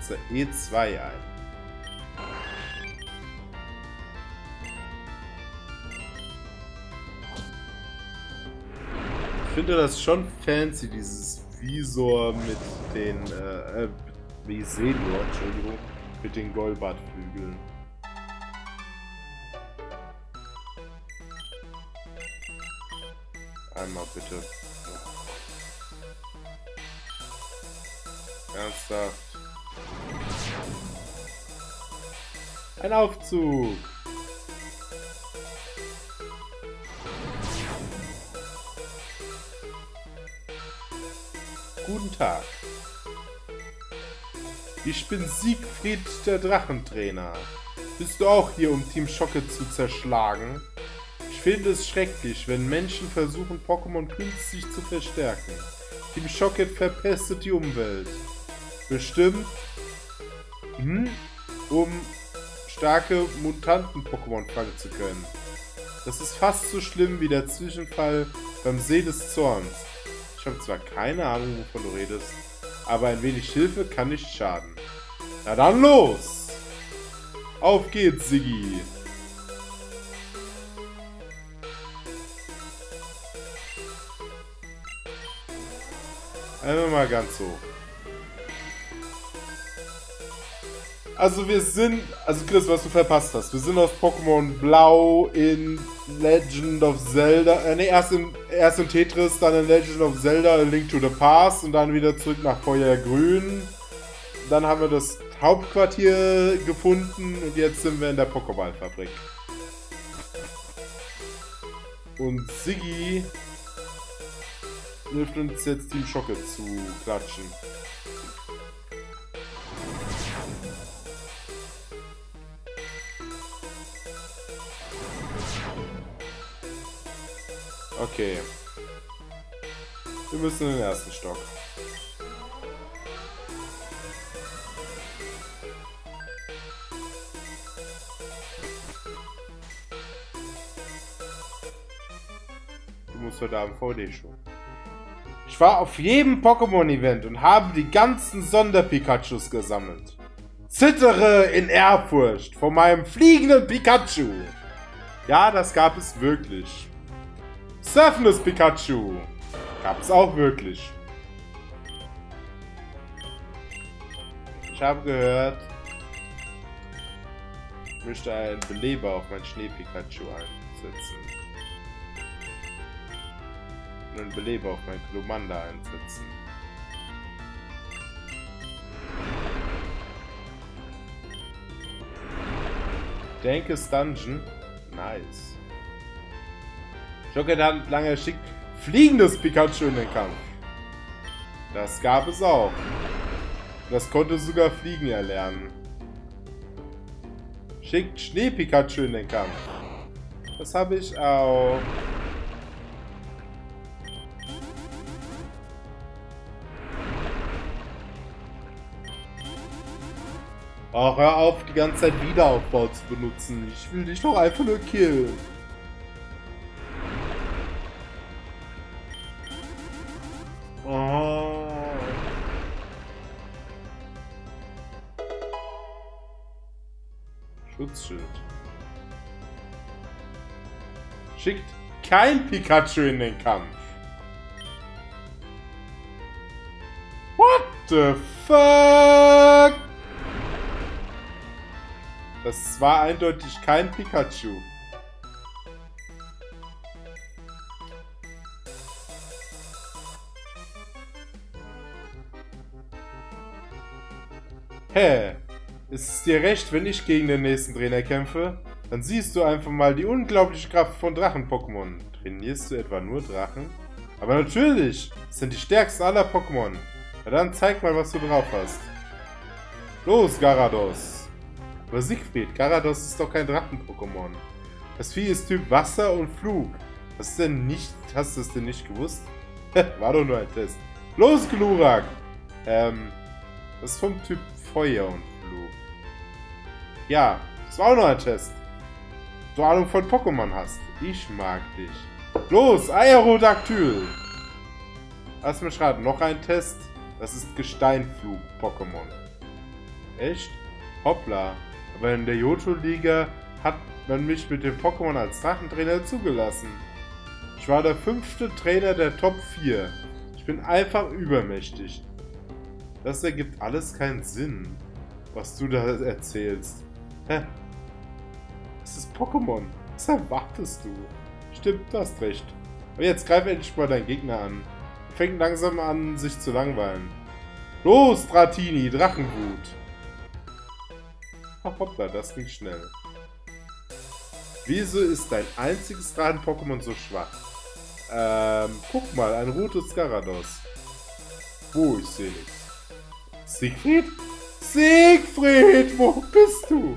Der E2 ein. Ich finde das schon fancy, dieses Visor mit den, äh, äh Visor, Entschuldigung, mit den Golbatflügeln. Einmal bitte. Ernsthaft. Ein Aufzug. Guten Tag. Ich bin Siegfried der Drachentrainer. Bist du auch hier, um Team Schocke zu zerschlagen? Ich finde es schrecklich, wenn Menschen versuchen, Pokémon künstlich zu verstärken. Team Schocket verpestet die Umwelt. Bestimmt, hm, um starke Mutanten-Pokémon fangen zu können. Das ist fast so schlimm wie der Zwischenfall beim See des Zorns. Ich habe zwar keine Ahnung, wovon du redest, aber ein wenig Hilfe kann nicht schaden. Na dann los! Auf geht's, Siggi! Einmal mal ganz hoch. Also wir sind, also Chris, was du verpasst hast, wir sind aus Pokémon Blau in Legend of Zelda, äh, ne, erst in, erst in Tetris, dann in Legend of Zelda, Link to the Past und dann wieder zurück nach Feuergrün. Dann haben wir das Hauptquartier gefunden und jetzt sind wir in der Pokéball-Fabrik. Und Siggi hilft uns jetzt Team Schocke zu klatschen. Okay. Wir müssen in den ersten Stock. Du musst heute Abend VD schon. Ich war auf jedem Pokémon-Event und habe die ganzen Sonder-Pikachus gesammelt. Zittere in Ehrfurcht vor meinem fliegenden Pikachu. Ja, das gab es wirklich. Surfendes Pikachu. Gab es auch wirklich. Ich habe gehört, ich möchte einen Beleber auf mein Schnee-Pikachu einsetzen. Und einen Beleber auf mein Glomanda einsetzen. Denkes Dungeon. Nice. Joker hat lange schickt fliegendes Pikachu in den Kampf. Das gab es auch. Das konnte sogar Fliegen erlernen. Schickt Schnee-Pikachu in den Kampf. Das habe ich auch. Ach, hör auf, die ganze Zeit Wiederaufbau zu benutzen. Ich will dich doch einfach nur killen. Schutzschild. Schickt kein Pikachu in den Kampf. What the fuck? Das war eindeutig kein Pikachu. Dir recht, wenn ich gegen den nächsten Trainer kämpfe? Dann siehst du einfach mal die unglaubliche Kraft von Drachen-Pokémon. Trainierst du etwa nur Drachen? Aber natürlich! Das sind die stärksten aller Pokémon. Na dann zeig mal, was du drauf hast. Los, Garados! Aber Siegfried, Garados ist doch kein Drachen-Pokémon. Das Vieh ist Typ Wasser und Flug. Hast du denn nicht, hast du es denn nicht gewusst? War doch nur ein Test. Los, Glurak! Ähm, das ist vom Typ Feuer und Flug. Ja, das war auch nur ein Test. Du Ahnung von Pokémon hast. Ich mag dich. Los, Aerodactyl! Lass mich raten, noch ein Test. Das ist Gesteinflug-Pokémon. Echt? Hoppla. Aber in der Johto-Liga hat man mich mit dem Pokémon als Drachentrainer zugelassen. Ich war der fünfte Trainer der Top 4. Ich bin einfach übermächtig. Das ergibt alles keinen Sinn, was du da erzählst. Hä? Das ist Pokémon. Was erwartest du? Stimmt, du hast recht. Aber jetzt greif endlich mal deinen Gegner an. Er fängt langsam an, sich zu langweilen. Los, Dratini, Drachenwut! Ach hoppla, das ging schnell. Wieso ist dein einziges Drachen-Pokémon so schwach? Ähm, guck mal, ein rotes Garados. Wo, ich sehe nichts. Siegfried? Siegfried, wo bist du?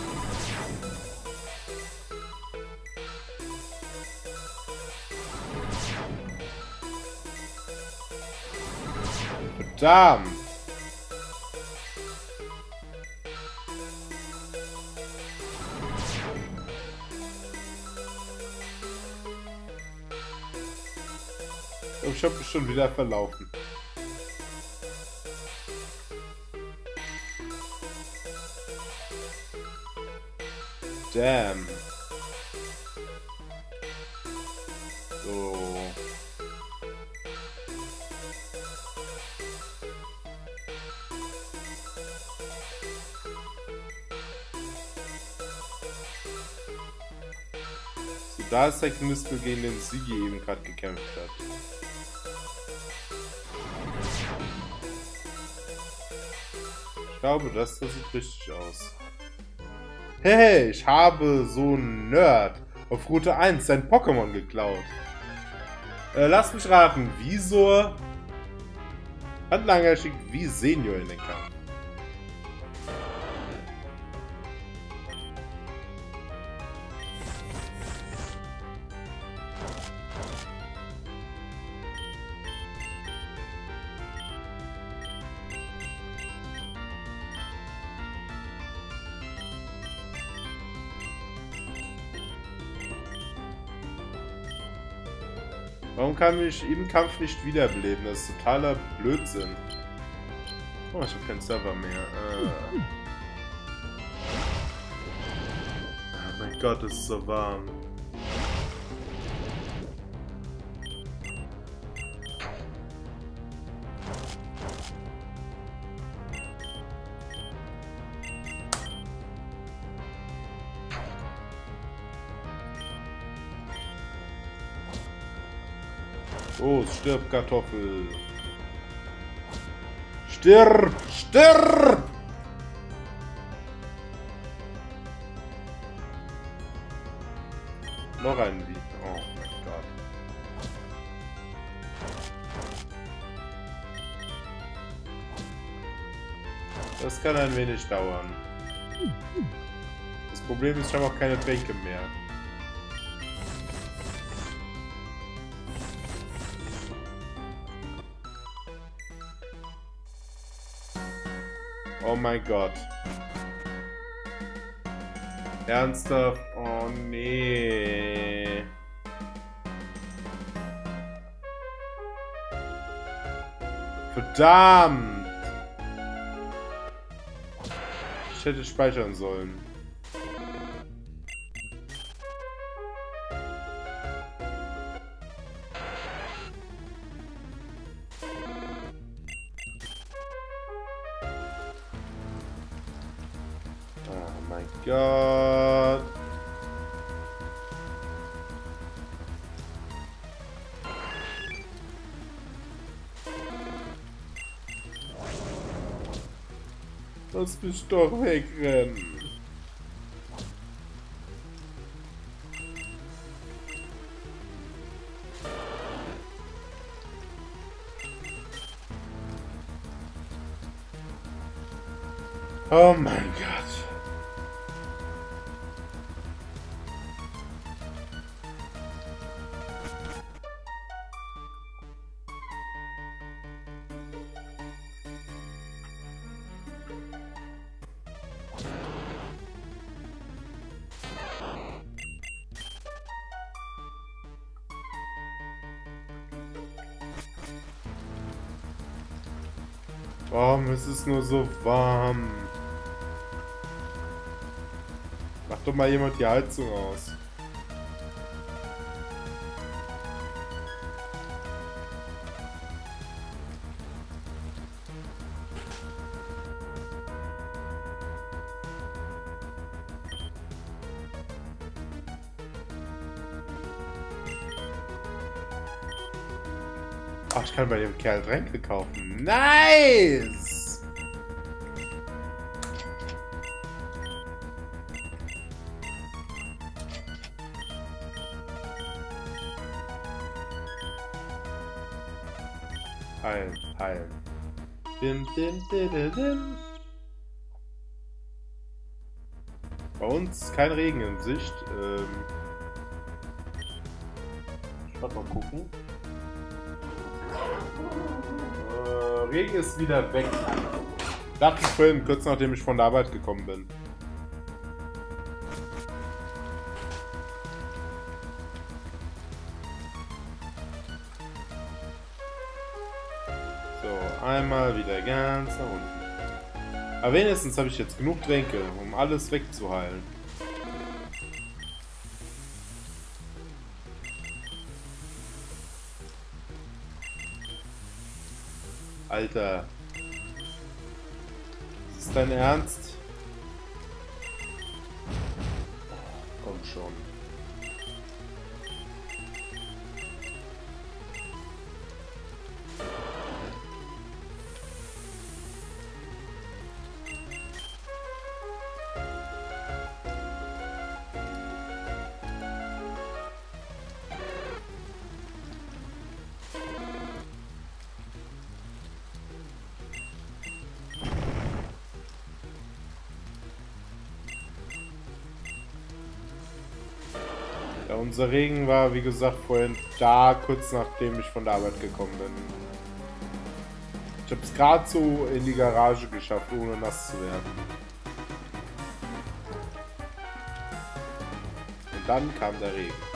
Verdammt! Ich habe mich schon wieder verlaufen. Damn. Knispel, gegen den Sigi eben gerade gekämpft hat. Ich glaube, das, das sieht richtig aus. Hey, ich habe so einen Nerd auf Route 1 sein Pokémon geklaut. Äh, lass mich raten, wieso hat Langer schickt wie Senior in den Kampf? Kann ich im Kampf nicht wiederbeleben? Das ist totaler Blödsinn. Oh, ich habe keinen Server mehr. Äh. Oh mein Gott, es ist so warm. Stirb, Kartoffel. Stirb! Stirb! Noch ein Lied. Oh mein Gott. Das kann ein wenig dauern. Das Problem ist, ich habe auch keine Bänke mehr. Mein Gott. Ernsthaft? Oh nee. Verdammt! Ich hätte speichern sollen. Lass mich doch wegrennen. Warum ist es nur so warm? Mach doch mal jemand die Heizung aus. Kann bei dem Kerl Tränke kaufen. Nice! Heilen, heilen. Dim, dim, dim, dim. Bei uns kein Regen in Sicht. Ähm ich mal gucken. Regen ist wieder weg. Dachte ich vorhin, kurz nachdem ich von der Arbeit gekommen bin. So, einmal wieder ganz nach unten. Aber wenigstens habe ich jetzt genug Tränke, um alles wegzuheilen. Alter. Ist dein Ernst? Unser Regen war, wie gesagt, vorhin da, kurz nachdem ich von der Arbeit gekommen bin. Ich habe es gerade so in die Garage geschafft, ohne nass zu werden. Und dann kam der Regen.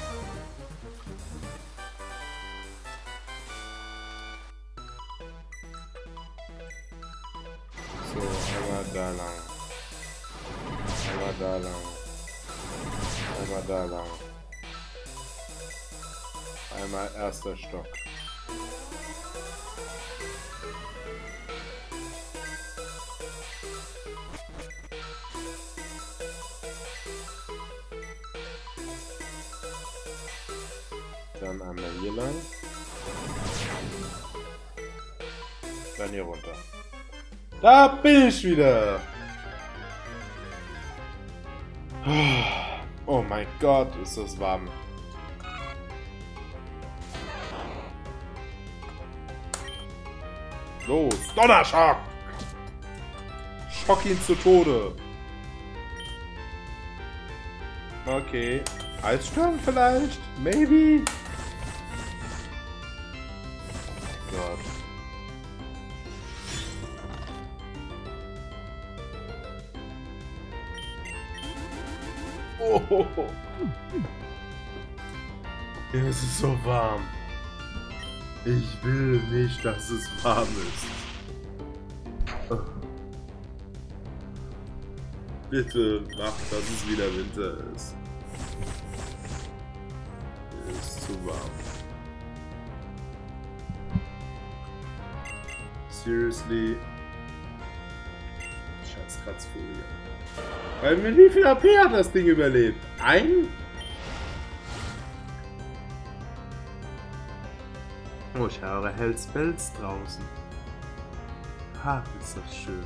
Erster Stock. Dann einmal hier lang. Dann hier runter. Da bin ich wieder! Oh mein Gott, ist das warm. Los, Donnerschock! Schock ihn zu Tode. Okay. Eissturm vielleicht? Maybe? Gott. Oh. Es ist so warm. Ich will nicht, dass es warm ist. Bitte mach, dass es wieder Winter ist. Ist zu warm. Seriously. Scheiß Kratzfolie. Weil mit wie viel AP hat das Ding überlebt? Ein? Ich höre Hells Bells draußen. Ha, ist das schön.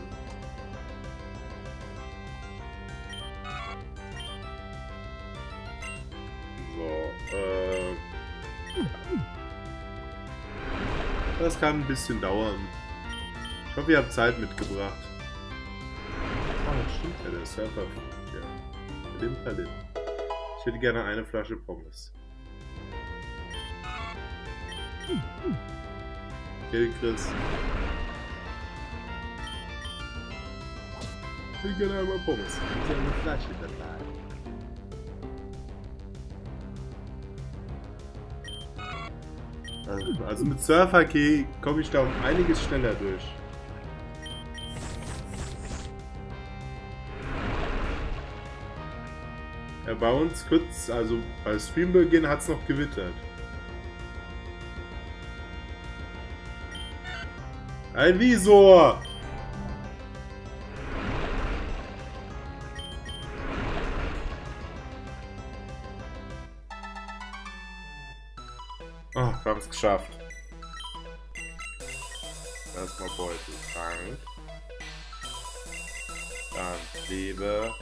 So, äh... Das kann ein bisschen dauern. Ich hoffe, ihr habt Zeit mitgebracht. Oh, stimmt ja, der Surfer. Ja. Palim. Ich hätte gerne eine Flasche Pommes. Okay, Chris. Ich gerne einmal Pommes. Ich habe eine Flasche dabei. Also, also mit Surfer Key komme ich da um einiges schneller durch. Ja, bei uns kurz, also bei Streambeginn hat es noch gewittert. Ein Visor! Oh, wir haben es geschafft. Erstmal Beutel Trank. Dann Lebe.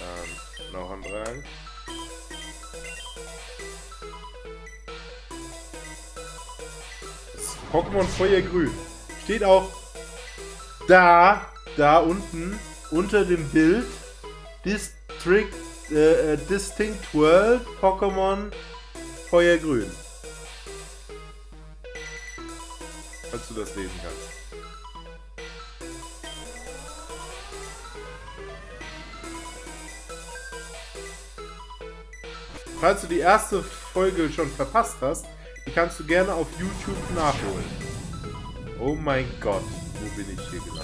Dann noch ein Drang. Pokémon Feuergrün. Steht auch da, da unten, unter dem Bild. District, äh, äh Distinct World Pokémon Feuergrün. Falls du das lesen kannst. Falls du die erste Folge schon verpasst hast, kannst du gerne auf YouTube nachholen. Oh mein Gott, wo bin ich hier gelandet?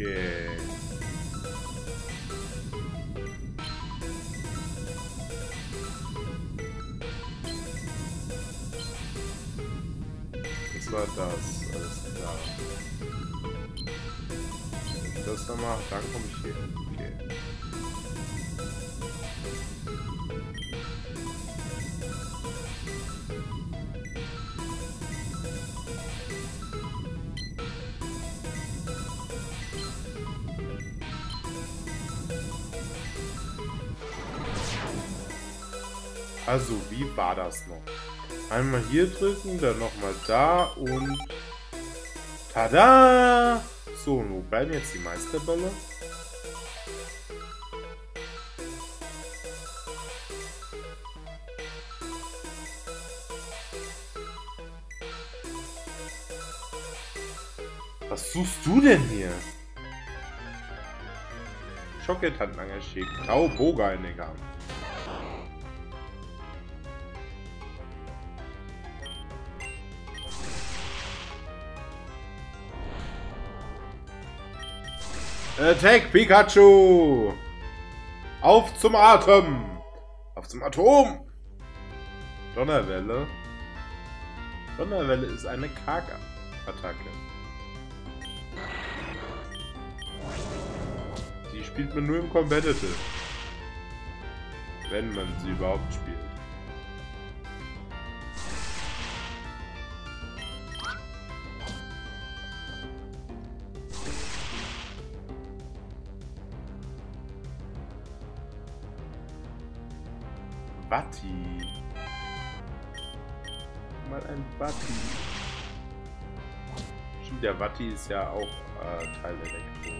Okay. Das war das, alles klar. Wenn ich das dann mache, dann komme ich Also, wie war das noch? Einmal hier drücken, dann nochmal da und... Tada! So, wo bleiben jetzt die Meisterbälle? Was suchst du denn hier? Schocket hat engagiert. Grau Boga in den Gang. Attack Pikachu! Auf zum Atem! Auf zum Atom! Donnerwelle. Donnerwelle ist eine Kaga-Attacke. Die spielt man nur im Competitive. Wenn man sie überhaupt spielt. Watti ist ja auch äh, Teil Elektro.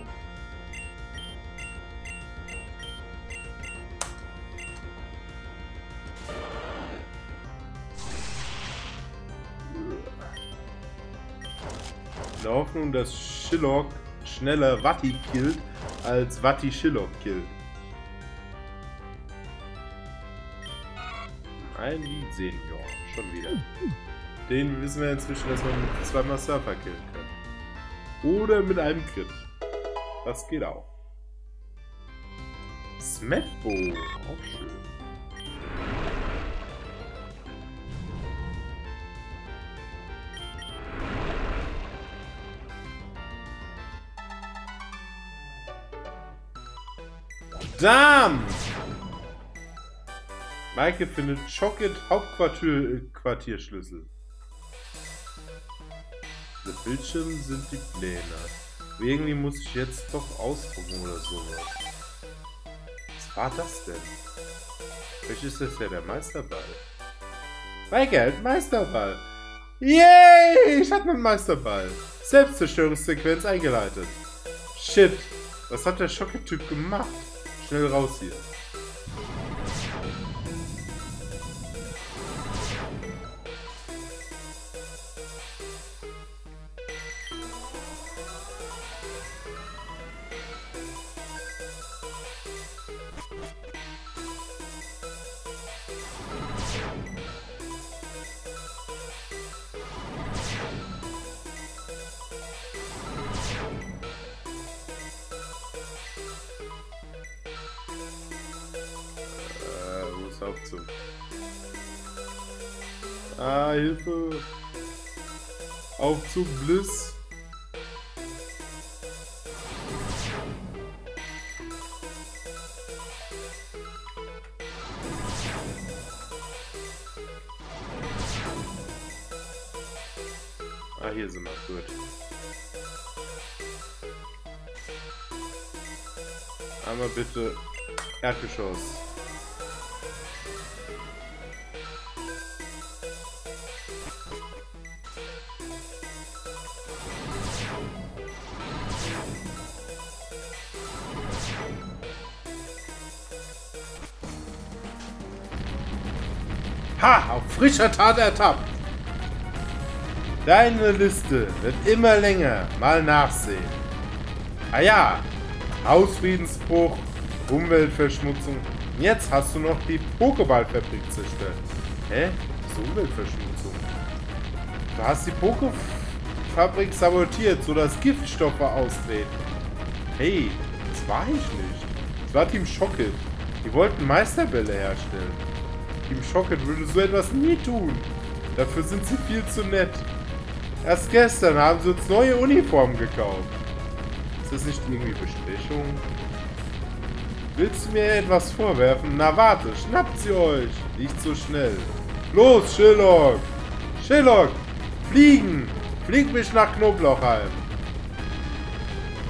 In der Hoffnung, dass Shillock schneller Watti killt, als Watti Shillock killt. Ein Lead Senior. Schon wieder. Den wissen wir inzwischen, dass man zweimal Surfer kann. Oder mit einem Crit. Das geht auch. Smetbo. Auch schön. Damn! Maike findet Chocket Hauptquartierschlüssel. Der Bildschirm sind die Pläne. Irgendwie muss ich jetzt doch ausdrucken oder sowas. Was war das denn? Vielleicht ist das ja der Meisterball. Hat Meisterball. Yay! Ich hatte einen Meisterball. Selbstzerstörungssequenz eingeleitet. Shit. Was hat der Schocke-Typ gemacht? Schnell raus hier. Aufzug. Ah, Hilfe! Aufzug Bliss. Ah, hier sind wir. Gut. Einmal bitte Erdgeschoss. Frischer Tat ertappt! Deine Liste wird immer länger. Mal nachsehen. Ah ja, Hausfriedensbruch, Umweltverschmutzung. Jetzt hast du noch die Pokéballfabrik zerstört. Hä? Was ist Umweltverschmutzung? Du hast die Pokefabrik sabotiert, sodass Giftstoffe austreten. Hey, das war ich nicht. Das war Team Schocket. Die wollten Meisterbälle herstellen. Team Schocket würde so etwas nie tun. Dafür sind sie viel zu nett. Erst gestern haben sie uns neue Uniformen gekauft. Ist das nicht irgendwie Bestechung? Willst du mir etwas vorwerfen? Na warte, schnappt sie euch. Nicht so schnell. Los, Shillock! Shillock! Fliegen! Flieg mich nach Knoblauchheim!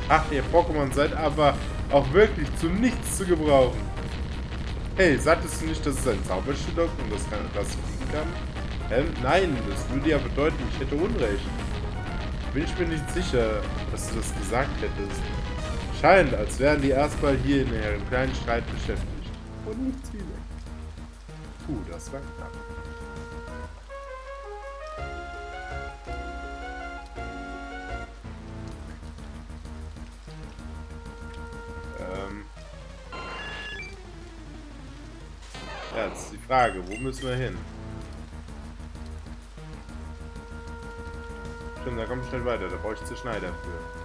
Ach, ihr Pokémon seid aber auch wirklich zu nichts zu gebrauchen. Hey, sagtest du nicht, dass es ein Zauberstock und das, kann, das fliegen kann? Ähm, nein, das würde ja bedeuten, ich hätte Unrecht. Bin ich mir nicht sicher, dass du das gesagt hättest. Scheint, als wären die erstmal hier in ihrem kleinen Streit beschäftigt. Und nichts wie weg. Puh, das war knapp. Frage, wo müssen wir hin? Stimmt, da kommt schnell weiter, da brauche ich zu Schneider für.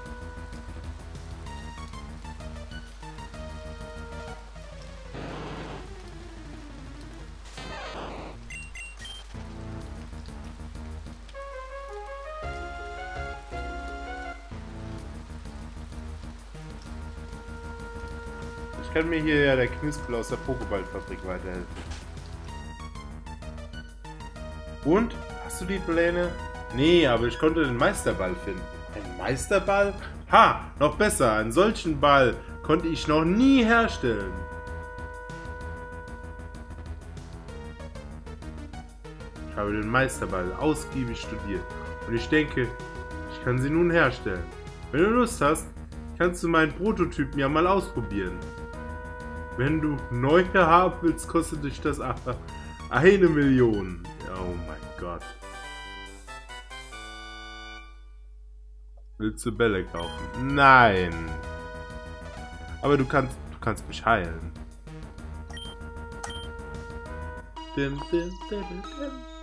kann mir hier ja der Knispel aus der Pokéballfabrik weiterhelfen. Und? Hast du die Pläne? Nee, aber ich konnte den Meisterball finden. Ein Meisterball? Ha! Noch besser, einen solchen Ball konnte ich noch nie herstellen. Ich habe den Meisterball ausgiebig studiert und ich denke, ich kann sie nun herstellen. Wenn du Lust hast, kannst du meinen Prototypen ja mal ausprobieren. Wenn du neue haben willst, kostet dich das eine Million. Gott. Willst du Bälle kaufen? Nein. Aber du kannst, du kannst mich heilen. Dim, dim, dim, dim.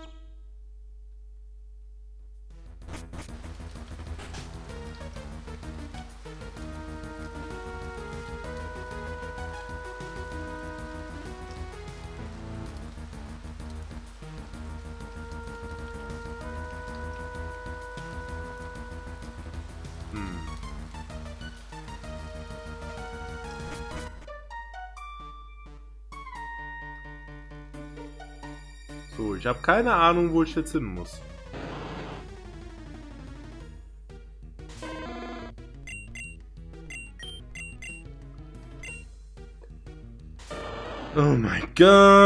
Ich habe keine Ahnung, wo ich jetzt hin muss. Oh mein Gott.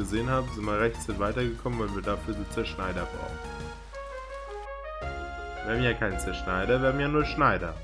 Gesehen haben, sind wir rechts weitergekommen, weil wir dafür einen Zerschneider brauchen. Wir haben ja keinen Zerschneider, wir haben ja nur Schneider.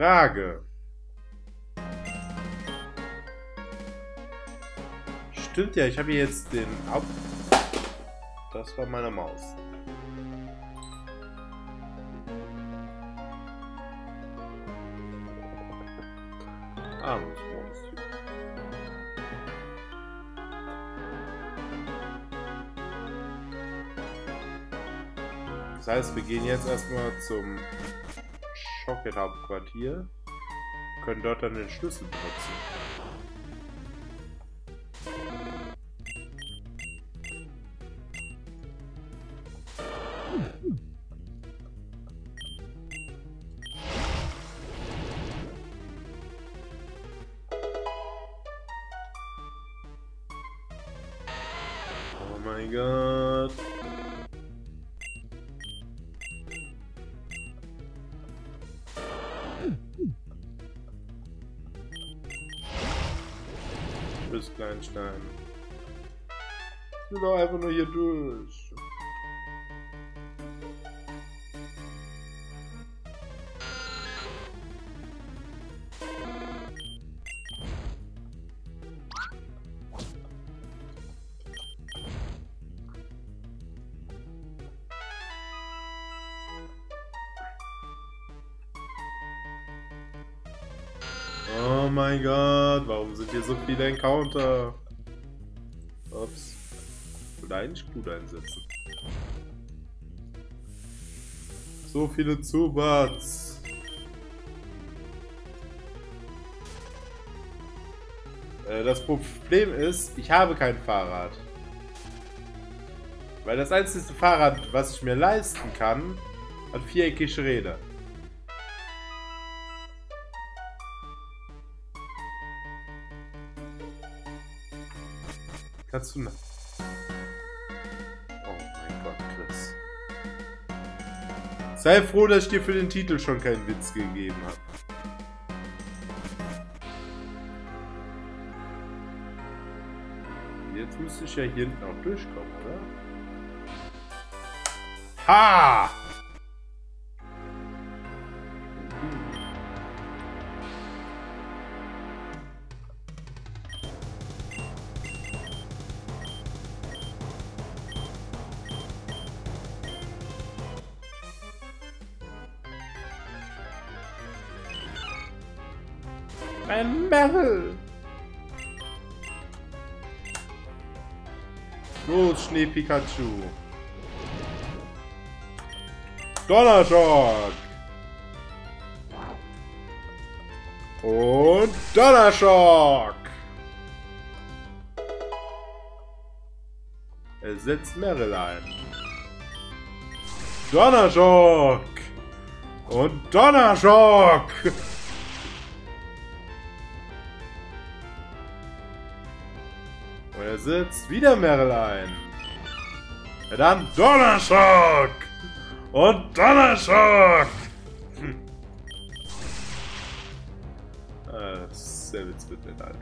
Frage. Stimmt ja, ich habe jetzt den Ab... Das war meine Maus. Armes Das heißt, wir gehen jetzt erstmal zum Pocket Hauptquartier. Können dort dann den Schlüssel benutzen. Kleinstein. Ich will doch einfach nur hier durch. Viele Encounter? Ups. Würde eigentlich gut einsetzen. So viele Zubats. Äh, das Problem ist, ich habe kein Fahrrad. Weil das einzige Fahrrad, was ich mir leisten kann, hat viereckige Räder. Kannst du... Oh mein Gott, Chris. Sei froh, dass ich dir für den Titel schon keinen Witz gegeben habe. Jetzt müsste ich ja hier hinten auch durchkommen, oder? Ha! Pikachu! Donnerschock! Und Donnerschock! Er setzt Meryl ein. Donnerschock! Und Donnerschock! Und er sitzt wieder Meryl ein. Ja dann Donnerschock! Und Donnerschock! Hm. Sehr Witz mit mir halt.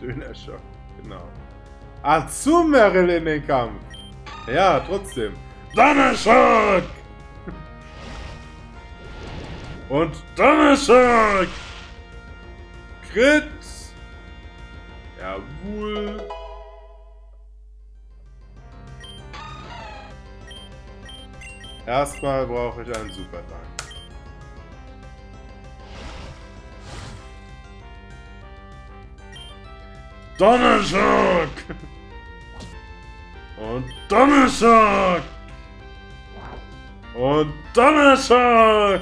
Dönerschock, genau. Zu Meryl in den Kampf. Ja, trotzdem. Donnerschock! Und Donnerschock! Crit! Jawohl. Erstmal brauche ich einen Supertank. Donnerschock! Und Donnerschock! Und Donnerschock!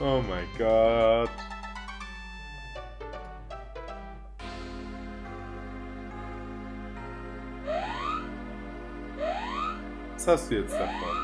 Oh mein Gott. Was hast du jetzt davon?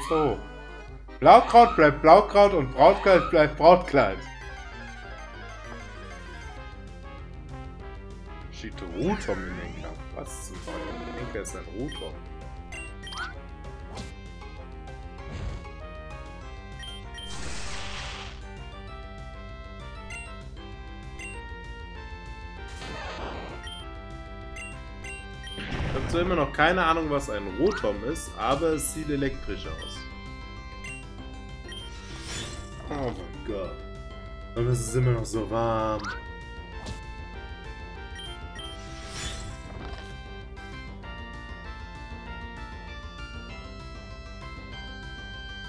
Ich ich hoch. Blaukraut bleibt Blaukraut und Brautkleid bleibt Brautkleid. Steht Rutom in den Kampf. Was zum Teufel? Henker ist ein Rutom. habe zwar immer noch keine Ahnung, was ein Rotom ist, aber es sieht elektrisch aus. Oh mein Gott. Aber es ist immer noch so warm.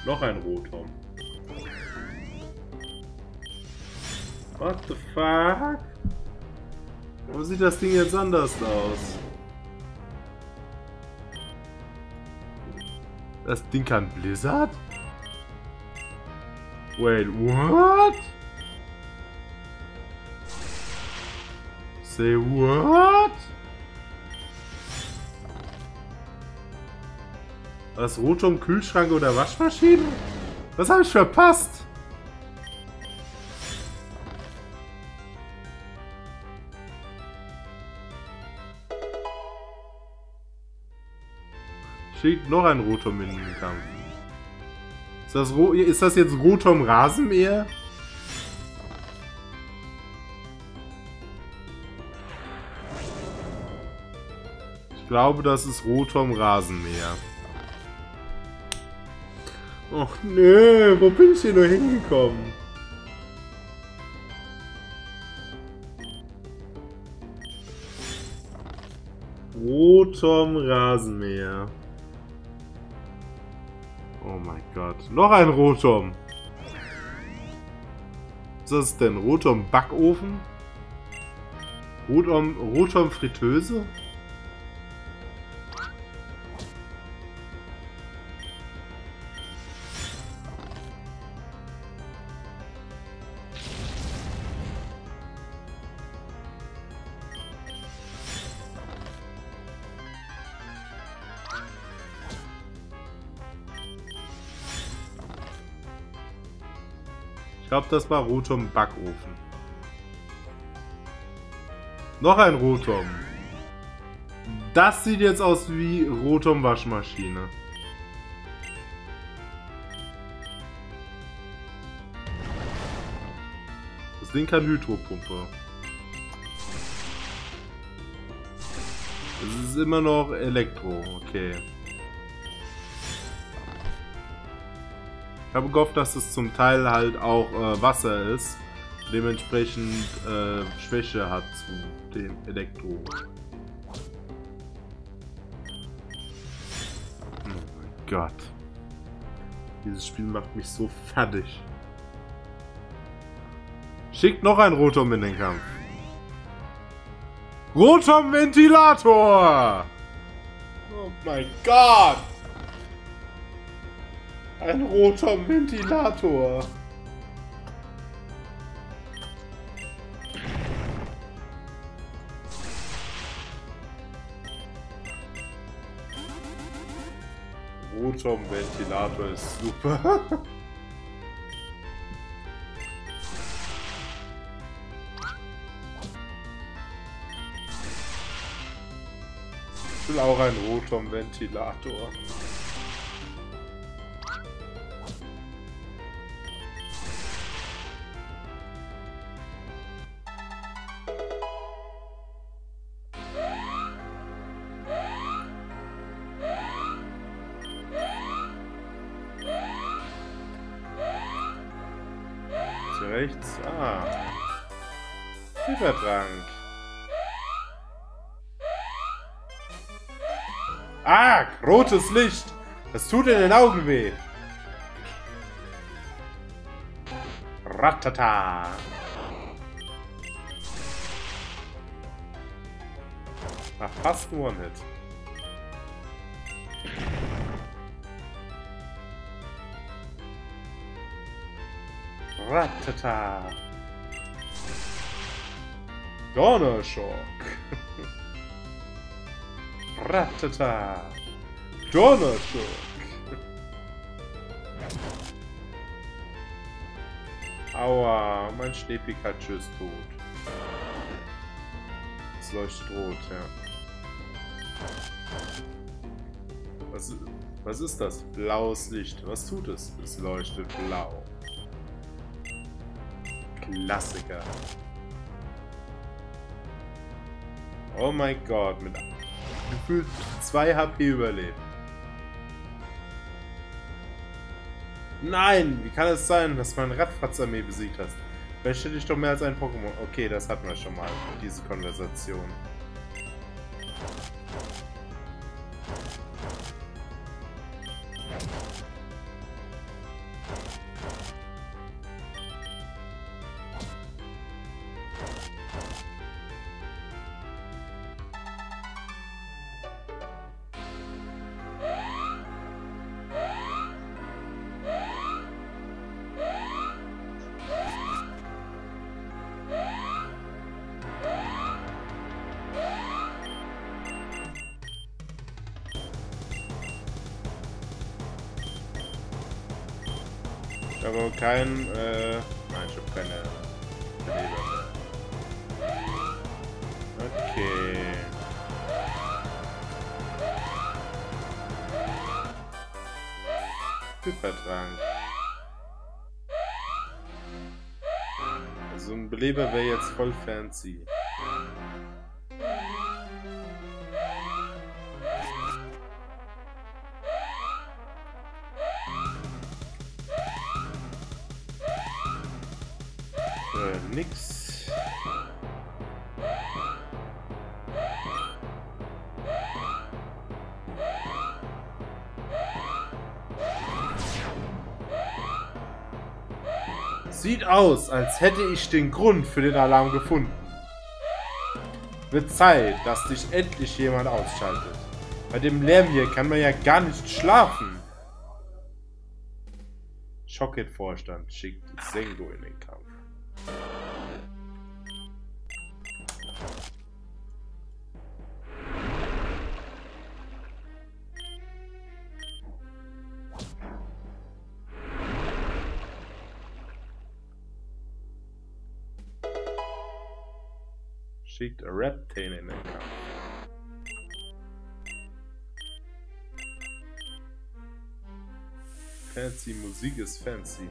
Noch ein Rotom. What the fuck? Warum sieht das Ding jetzt anders aus? Das Ding kann Blizzard? Wait, what? Say what? Was? Rotom, Kühlschrank oder Waschmaschine? Was habe ich verpasst? Schickt noch ein Rotom in den Kampf. Ist das, Ro ist das jetzt Rotom Rasenmäher? Ich glaube, das ist Rotom Rasenmäher. Och nö, wo bin ich hier nur hingekommen? Rotom Rasenmäher. Gott. Noch ein Rotom. Was ist das denn? Rotom Backofen? Rotom, Rotom Fritteuse? Glaube, das war Rotom Backofen. Noch ein Rotom. Das sieht jetzt aus wie Rotom Waschmaschine. Das Ding kann Hydropumpe. Es ist immer noch Elektro, okay. Ich habe gehofft, dass es zum Teil halt auch äh, Wasser ist. Dementsprechend äh, Schwäche hat zu dem Elektro. Oh mein Gott. Dieses Spiel macht mich so fertig. Schickt noch ein Rotom in den Kampf. Rotom Ventilator! Oh mein Gott! Ein roter Ventilator. Rotom Ventilator ist super. Ich will auch einen Rotom Ventilator. Rotes Licht. Das tut in den Augen weh. Ratata. Ach, fast nur One-Hit. Ratata. Donnerschock. Ratata. Donnerschock. Aua, mein Schneepikachu ist tot. Es leuchtet rot, ja. Was, was ist das? Blaues Licht. Was tut es? Es leuchtet blau. Klassiker. Oh mein Gott, mit gefühlt 2 HP überlebt. Nein, wie kann es sein, dass man Radfratz-Armee besiegt hast? Vielleicht hätte ich doch mehr als ein Pokémon. Okay, das hatten wir schon mal, diese Konversation. Also ein Beleber wäre jetzt voll fancy. Aus, als hätte ich den Grund für den Alarm gefunden. Wird Zeit, dass dich endlich jemand ausschaltet. Bei dem Lärm hier kann man ja gar nicht schlafen. Schocket-Vorstand schickt Sengo in den Kampf. Fancy Musik ist fancy.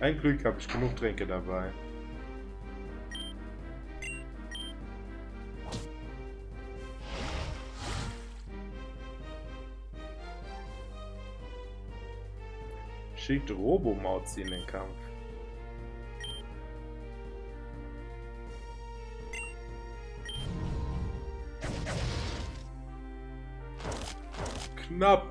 Ein Glück habe ich genug Tränke dabei. Schickt Robomauzi in den Kampf. Knapp.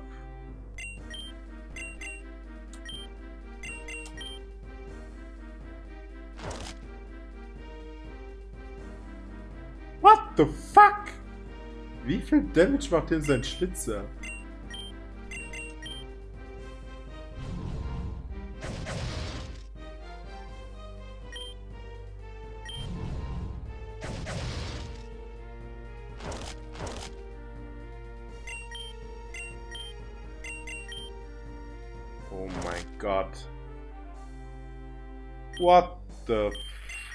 What the fuck? Wie viel Damage macht denn sein Schlitzer?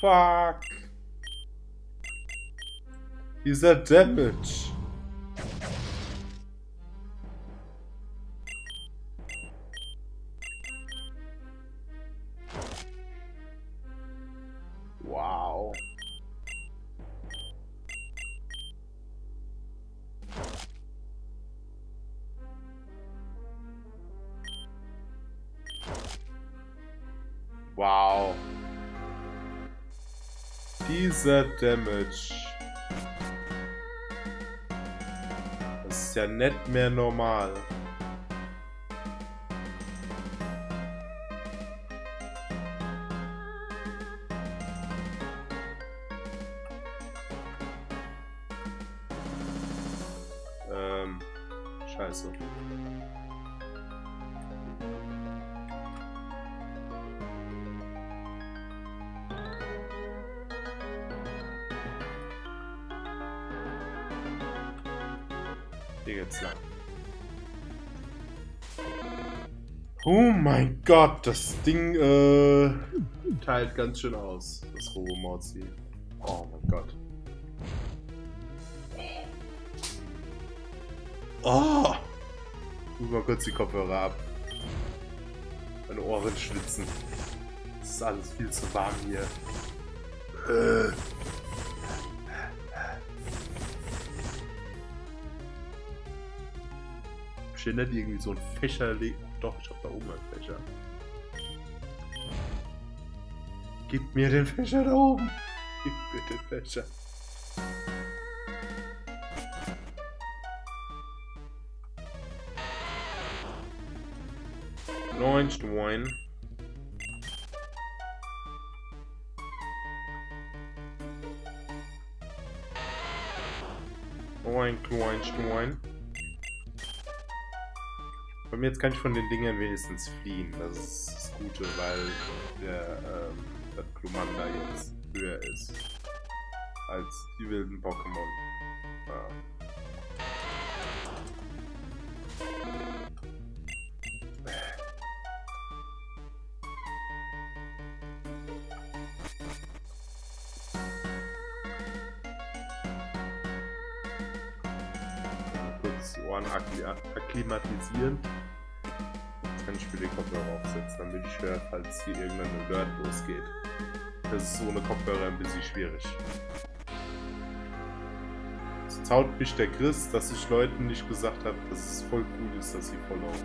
Fuck? Dieser Damage. Damage. Das ist ja nicht mehr normal. Hier geht's lang. Oh mein Gott, das Ding äh, teilt ganz schön aus, das Robomorzi. Oh mein Gott. Oh! Guck mal kurz die Kopfhörer ab. Meine Ohren schwitzen. Es ist alles viel zu warm hier. Äh. Ich hier nicht irgendwie so ein Fächer. Doch, ich hab da oben einen Fächer. Gib mir den Fächer da oben. Gib mir den Fächer. Launched one. Schwein, Schwein, Mir jetzt kann ich von den Dingern wenigstens fliehen. Das ist das Gute, weil der ähm, das Glumanda jetzt höher ist als die wilden Pokémon. Ja. Kurz die Ohren akklimatisieren. Ich mir den Kopfhörer aufsetzen, damit ich höre, falls hier irgendein Alert losgeht. Das ist ohne Kopfhörer ein bisschen schwierig. Es haut mich der Chris, dass ich Leuten nicht gesagt habe, dass es voll cool ist, dass sie followen.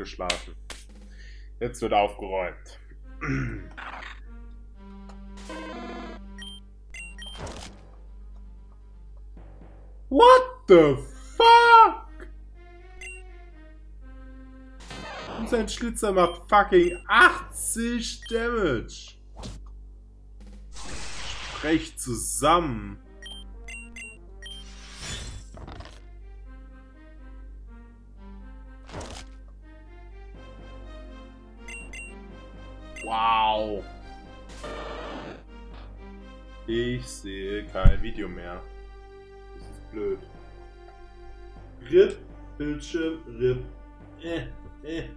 Geschlafen. Jetzt wird aufgeräumt. What the fuck? Und sein Schlitzer macht fucking 80 Damage. Sprech zusammen. Wow. Ich sehe kein Video mehr. Das ist blöd. RIP, Bildschirm, RIP. Äh, äh.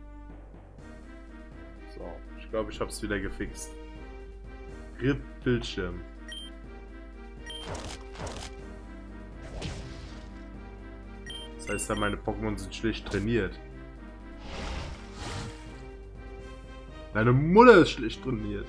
So, ich glaube, ich habe es wieder gefixt. RIP, Bildschirm. Das heißt, ja, meine Pokémon sind schlecht trainiert. Deine Mutter ist schlecht trainiert.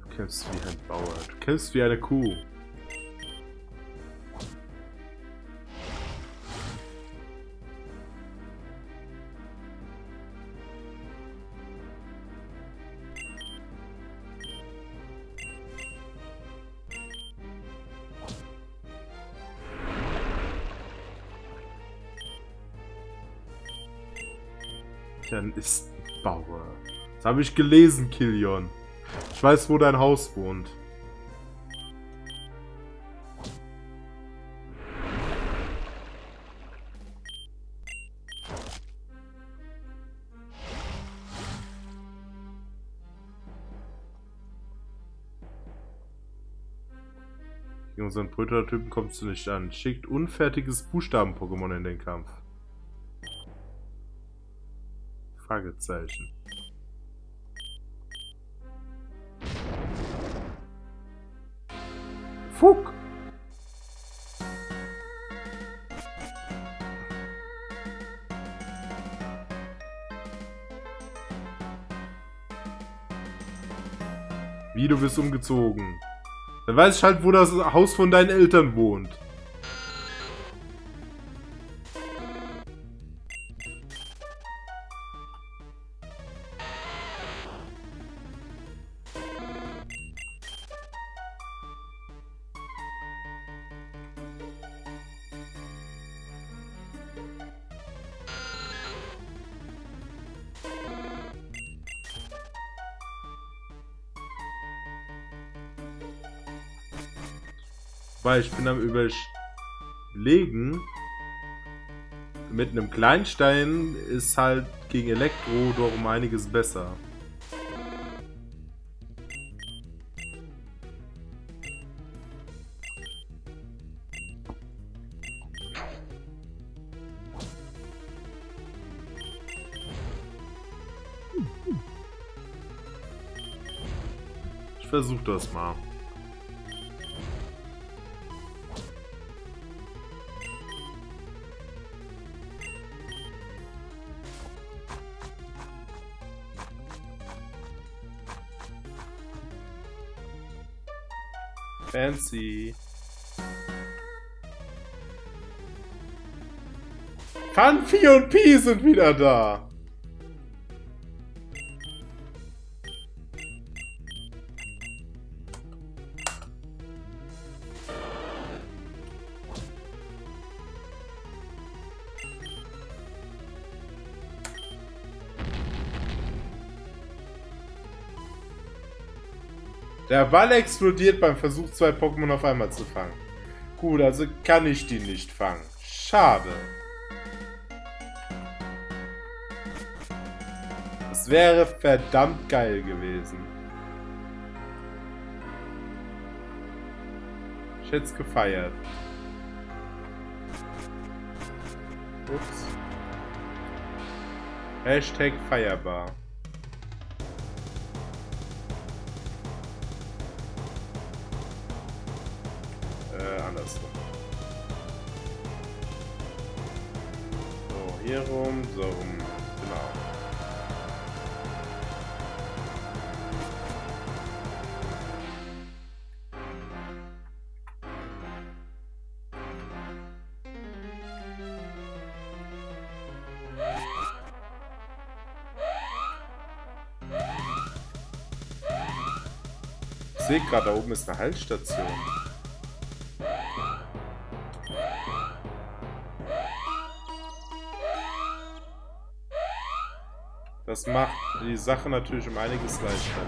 Du kämpfst wie ein Bauer. Du kämpfst wie eine Kuh. Habe ich gelesen, Kilion. Ich weiß, wo dein Haus wohnt. Gegen unseren Prototypen kommst du nicht an. Schickt unfertiges Buchstaben-Pokémon in den Kampf. Fragezeichen. Du bist umgezogen. Dann weiß ich halt, wo das Haus von deinen Eltern wohnt. Ich bin am überlegen. Mit einem Kleinstein ist halt gegen Elektro doch um einiges besser. Ich versuch das mal. Fancy. Fanfi und Pi sind wieder da. Der Ball explodiert beim Versuch, zwei Pokémon auf einmal zu fangen. Gut, also kann ich die nicht fangen. Schade. Das wäre verdammt geil gewesen. Ich hätte es gefeiert. Ups. Hashtag feierbar. Hier so rum. Genau. Ich sehe gerade, da oben ist eine Haltstation. Macht die Sache natürlich um einiges leichter.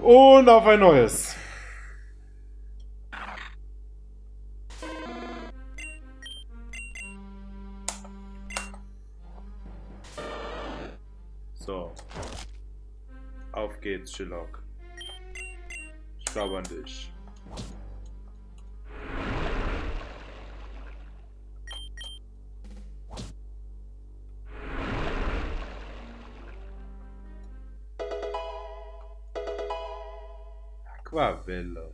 Und auf ein neues. So. Auf geht's, Shillock. Ich glaube an dich. Aquavelle.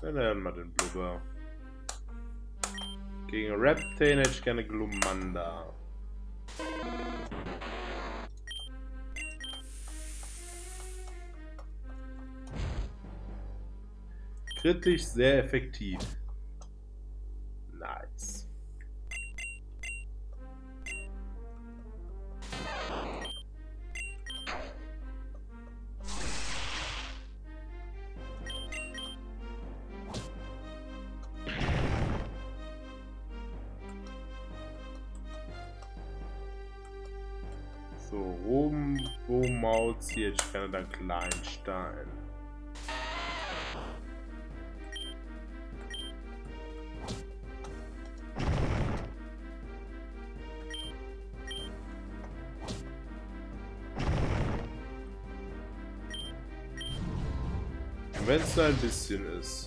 Dann lernen wir den Blubber. Gegen Reptane hätte ich gerne Glumanda. Kritisch sehr effektiv. Ziehe ich gerne dann Kleinstein. Wenn es ein bisschen ist.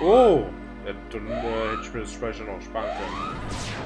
Oh! Noch sparen können.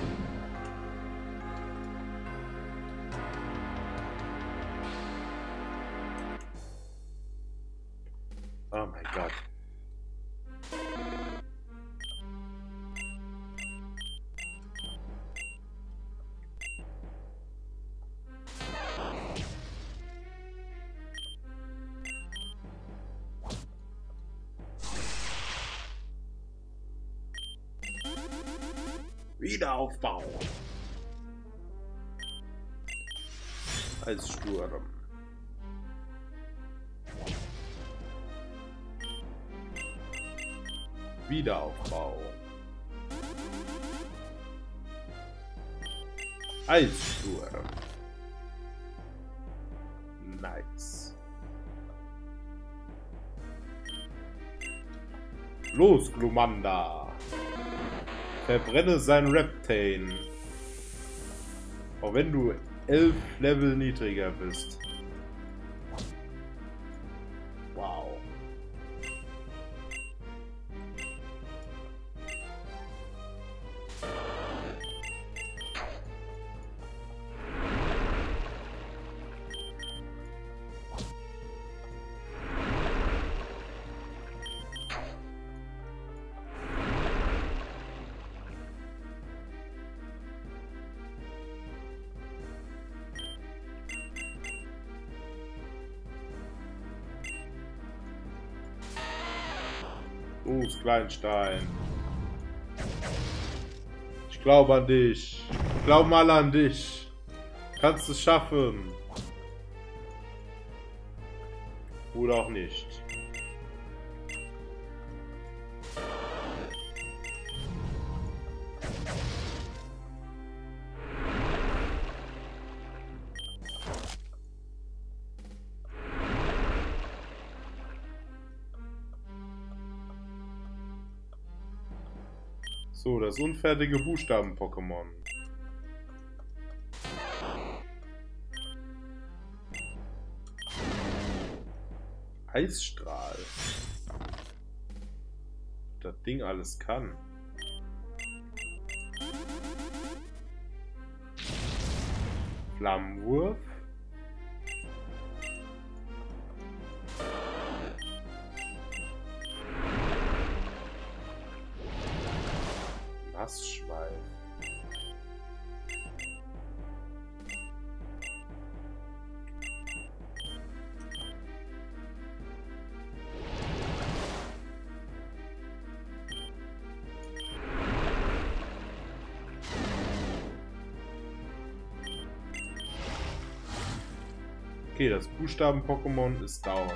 Glumanda. Verbrenne sein Reptane. Auch wenn du elf Level niedriger bist. Kleinstein. Ich glaube an dich. Glauben alle an dich. Kannst es schaffen. Oder auch nicht. Das unfertige Buchstaben-Pokémon. Eisstrahl. Das Ding alles kann. Flammenwurf. Buchstaben-Pokémon ist down.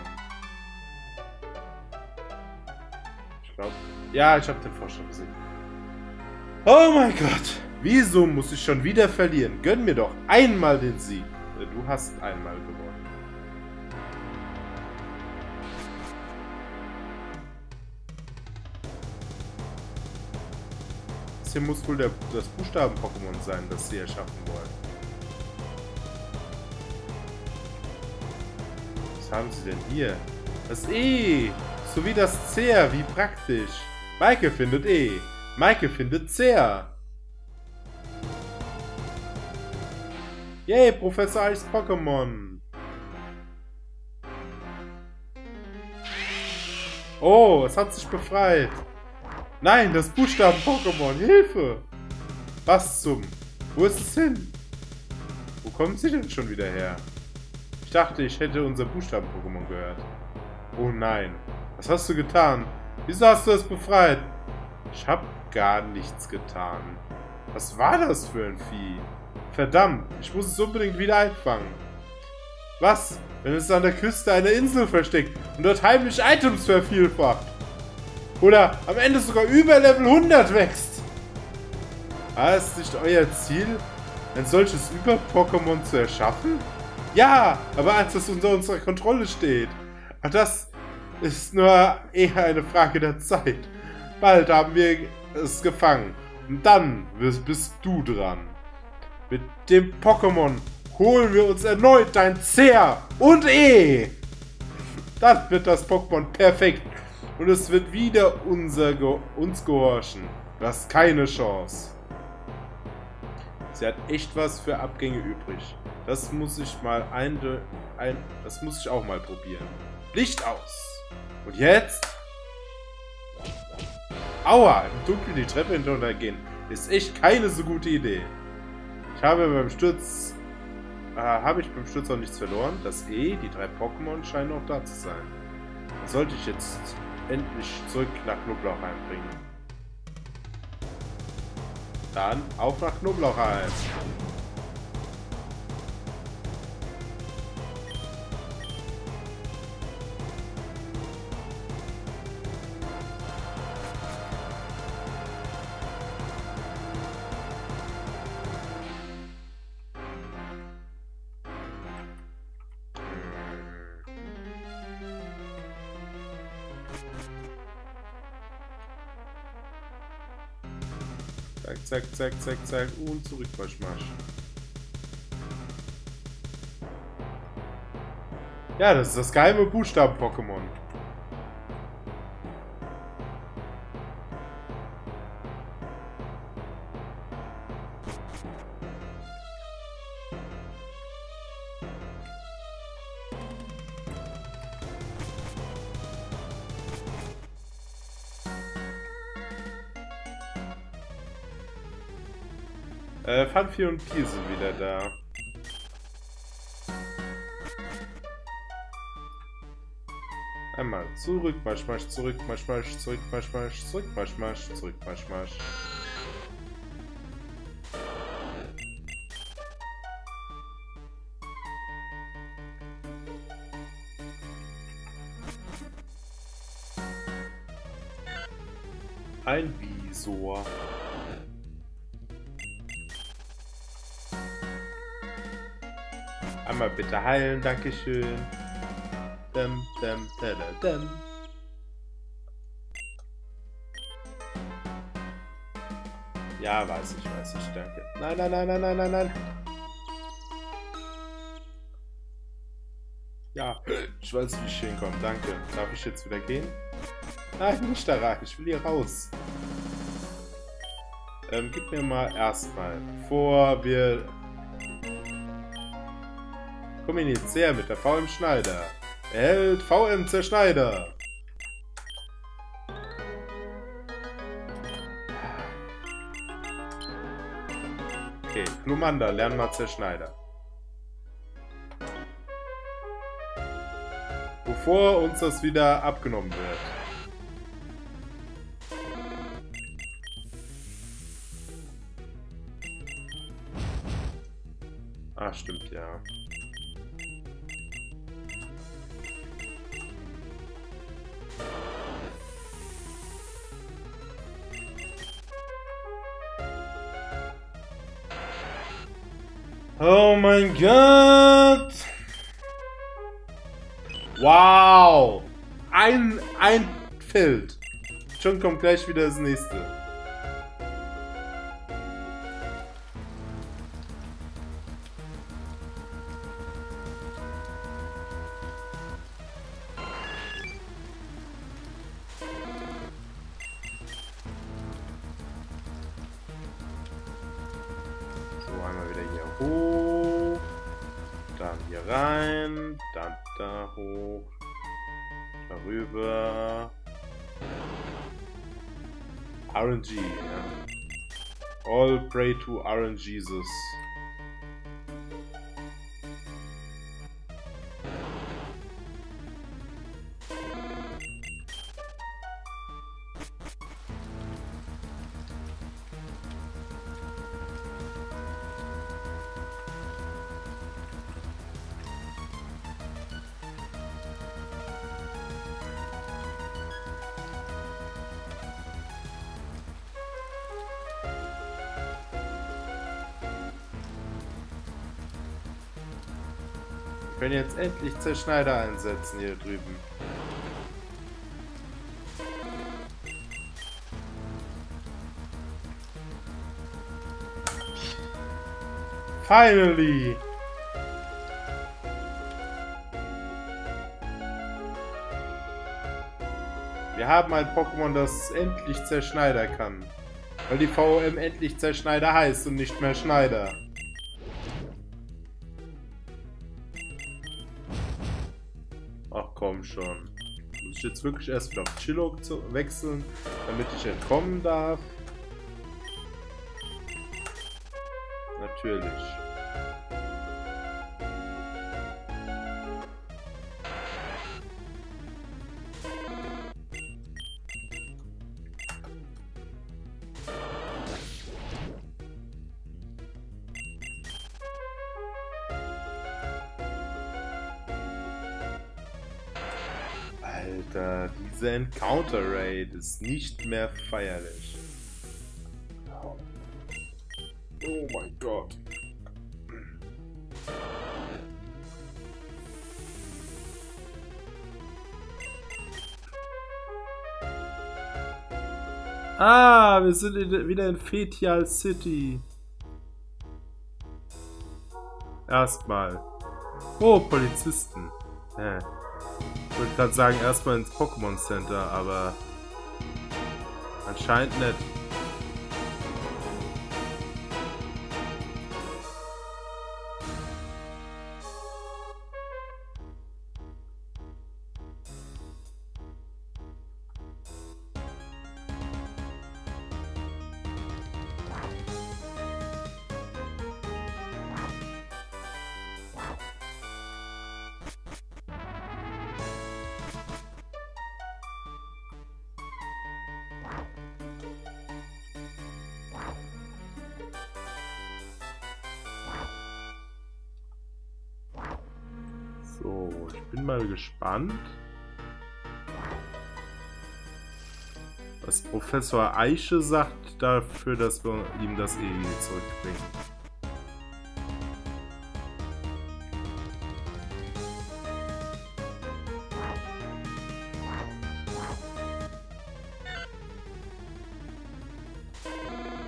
Ich glaube... Ja, ich habe den Vorstand gesehen. Oh mein Gott. Wieso muss ich schon wieder verlieren? Gönn mir doch einmal den Sieg. Du hast einmal gewonnen. Das hier muss wohl der, das Buchstaben-Pokémon sein, das sie erschaffen wollen. Was haben sie denn hier? Das E! Sowie das C, wie praktisch. Maike findet E. Maike findet sehr. Yay, Professor Eis Pokémon. Oh, es hat sich befreit. Nein, das Buchstaben-Pokémon. Hilfe. Was zum... Wo ist es hin? Wo kommt sie denn schon wieder her? Ich dachte, ich hätte unser Buchstaben-Pokémon gehört. Oh nein. Was hast du getan? Wieso hast du es befreit? Ich hab gar nichts getan. Was war das für ein Vieh? Verdammt, ich muss es unbedingt wieder einfangen. Was, wenn es an der Küste einer Insel versteckt und dort heimlich Items vervielfacht? Oder am Ende sogar über Level 100 wächst? War es nicht euer Ziel, ein solches Über-Pokémon zu erschaffen? Ja, aber eins, das unter unserer Kontrolle steht. Ach, das ist nur eher eine Frage der Zeit. Bald haben wir es gefangen. Und dann bist du dran. Mit dem Pokémon holen wir uns erneut dein Cer und E. Dann wird das Pokémon perfekt. Und es wird wieder unser Ge uns gehorchen. Du hast keine Chance. Sie hat echt was für Abgänge übrig. Das muss ich mal ein, ein das muss ich auch mal probieren. Licht aus. Und jetzt Aua, im Dunkeln die Treppe hinuntergehen. Ist echt keine so gute Idee. Ich habe beim Sturz... Äh, habe ich beim Sturz auch nichts verloren. Das E, die drei Pokémon scheinen auch da zu sein. Sollte ich jetzt endlich zurück nach Knoblauch einbringen. Dann auf nach Knoblauchheim. Zack, zack, zack, zack. Und zurück bei Schmasch. Ja, das ist das geheime Buchstaben-Pokémon. Äh, Fanfi und Pi sind wieder da. Einmal zurück, Marsch, Marsch, zurück, Marsch, Marsch, zurück, Marsch, Marsch, zurück, Marsch, Marsch, zurück, Marsch, Marsch. Ein Visor. Einmal bitte heilen, Dankeschön. Dum, dum, tada, dum. Ja, weiß ich, weiß ich, danke. Nein, nein, nein, nein, nein, nein, nein. Ja, ich weiß, wie ich hinkomme, danke. Darf ich jetzt wieder gehen? Nein, nicht da rein, ich will hier raus. Ähm, gib mir mal erstmal, bevor wir Kommunizier mit der VM Schneider. Erhält VM Zerschneider. Okay, Glumanda, lernen mal Zerschneider. Bevor uns das wieder abgenommen wird. Oh mein Gott! Wow! Ein, ein Feld. Schon kommt gleich wieder das nächste. To RNGesus. Jetzt endlich Zerschneider einsetzen hier drüben. Finally! Wir haben ein Pokémon, das endlich Zerschneider kann. Weil die VM endlich Zerschneider heißt und nicht mehr Schneider. Jetzt wirklich erst wieder auf Chillock zu wechseln, damit ich entkommen darf? Natürlich. Diese Encounter Raid ist nicht mehr feierlich. Oh mein Gott. Ah, wir sind in, wieder in Fetial City. Erstmal. Oh, Polizisten. Hä. Ich wollte gerade sagen, erstmal ins Pokémon Center, aber anscheinend nicht. Professor Eiche sagt dafür, dass wir ihm das EEG zurückbringen.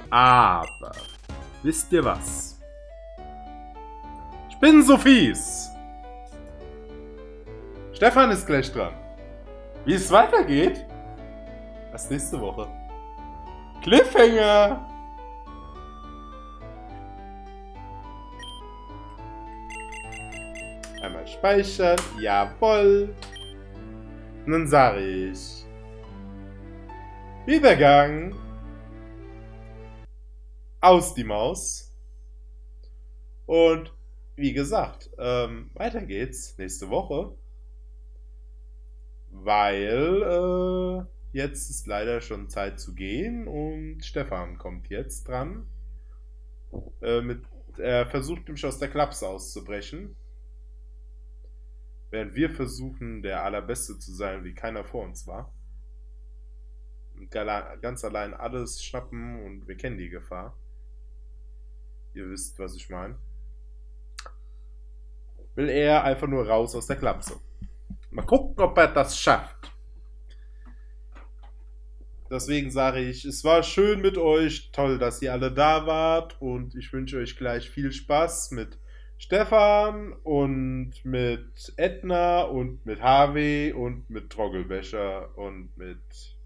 Aber, wisst ihr was? Ich bin so fies! Stefan ist gleich dran. Wie es weitergeht? Das nächste Woche. Cliffhanger! Einmal speichern. Jawoll. Nun sage ich. Übergang. Aus die Maus. Und wie gesagt, ähm, weiter geht's nächste Woche weil äh, jetzt ist leider schon Zeit zu gehen und Stefan kommt jetzt dran. Äh, mit, er versucht nämlich aus der Klapse auszubrechen. Während wir versuchen, der Allerbeste zu sein, wie keiner vor uns war. Und ganz allein alles schnappen und wir kennen die Gefahr. Ihr wisst, was ich meine. Will er einfach nur raus aus der Klapse. Mal gucken, ob er das schafft. Deswegen sage ich, es war schön mit euch. Toll, dass ihr alle da wart. Und ich wünsche euch gleich viel Spaß mit Stefan und mit Edna und mit Harvey und mit Troggelbecher und mit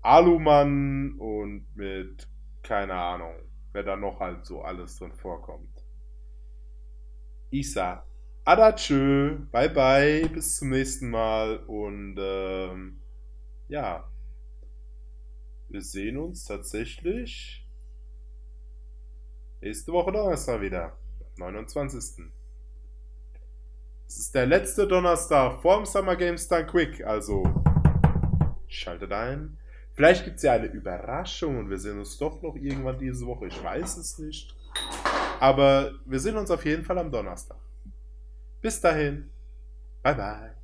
Alumann und mit keine Ahnung, wer da noch halt so alles drin vorkommt. Ich sag Adatschö, bye bye, bis zum nächsten Mal und ähm, ja, wir sehen uns tatsächlich nächste Woche Donnerstag wieder, 29. Es ist der letzte Donnerstag vorm Summer Games Done Quick, also schaltet ein. Vielleicht gibt es ja eine Überraschung und wir sehen uns doch noch irgendwann diese Woche, ich weiß es nicht. Aber wir sehen uns auf jeden Fall am Donnerstag. Bis dahin. Bye bye.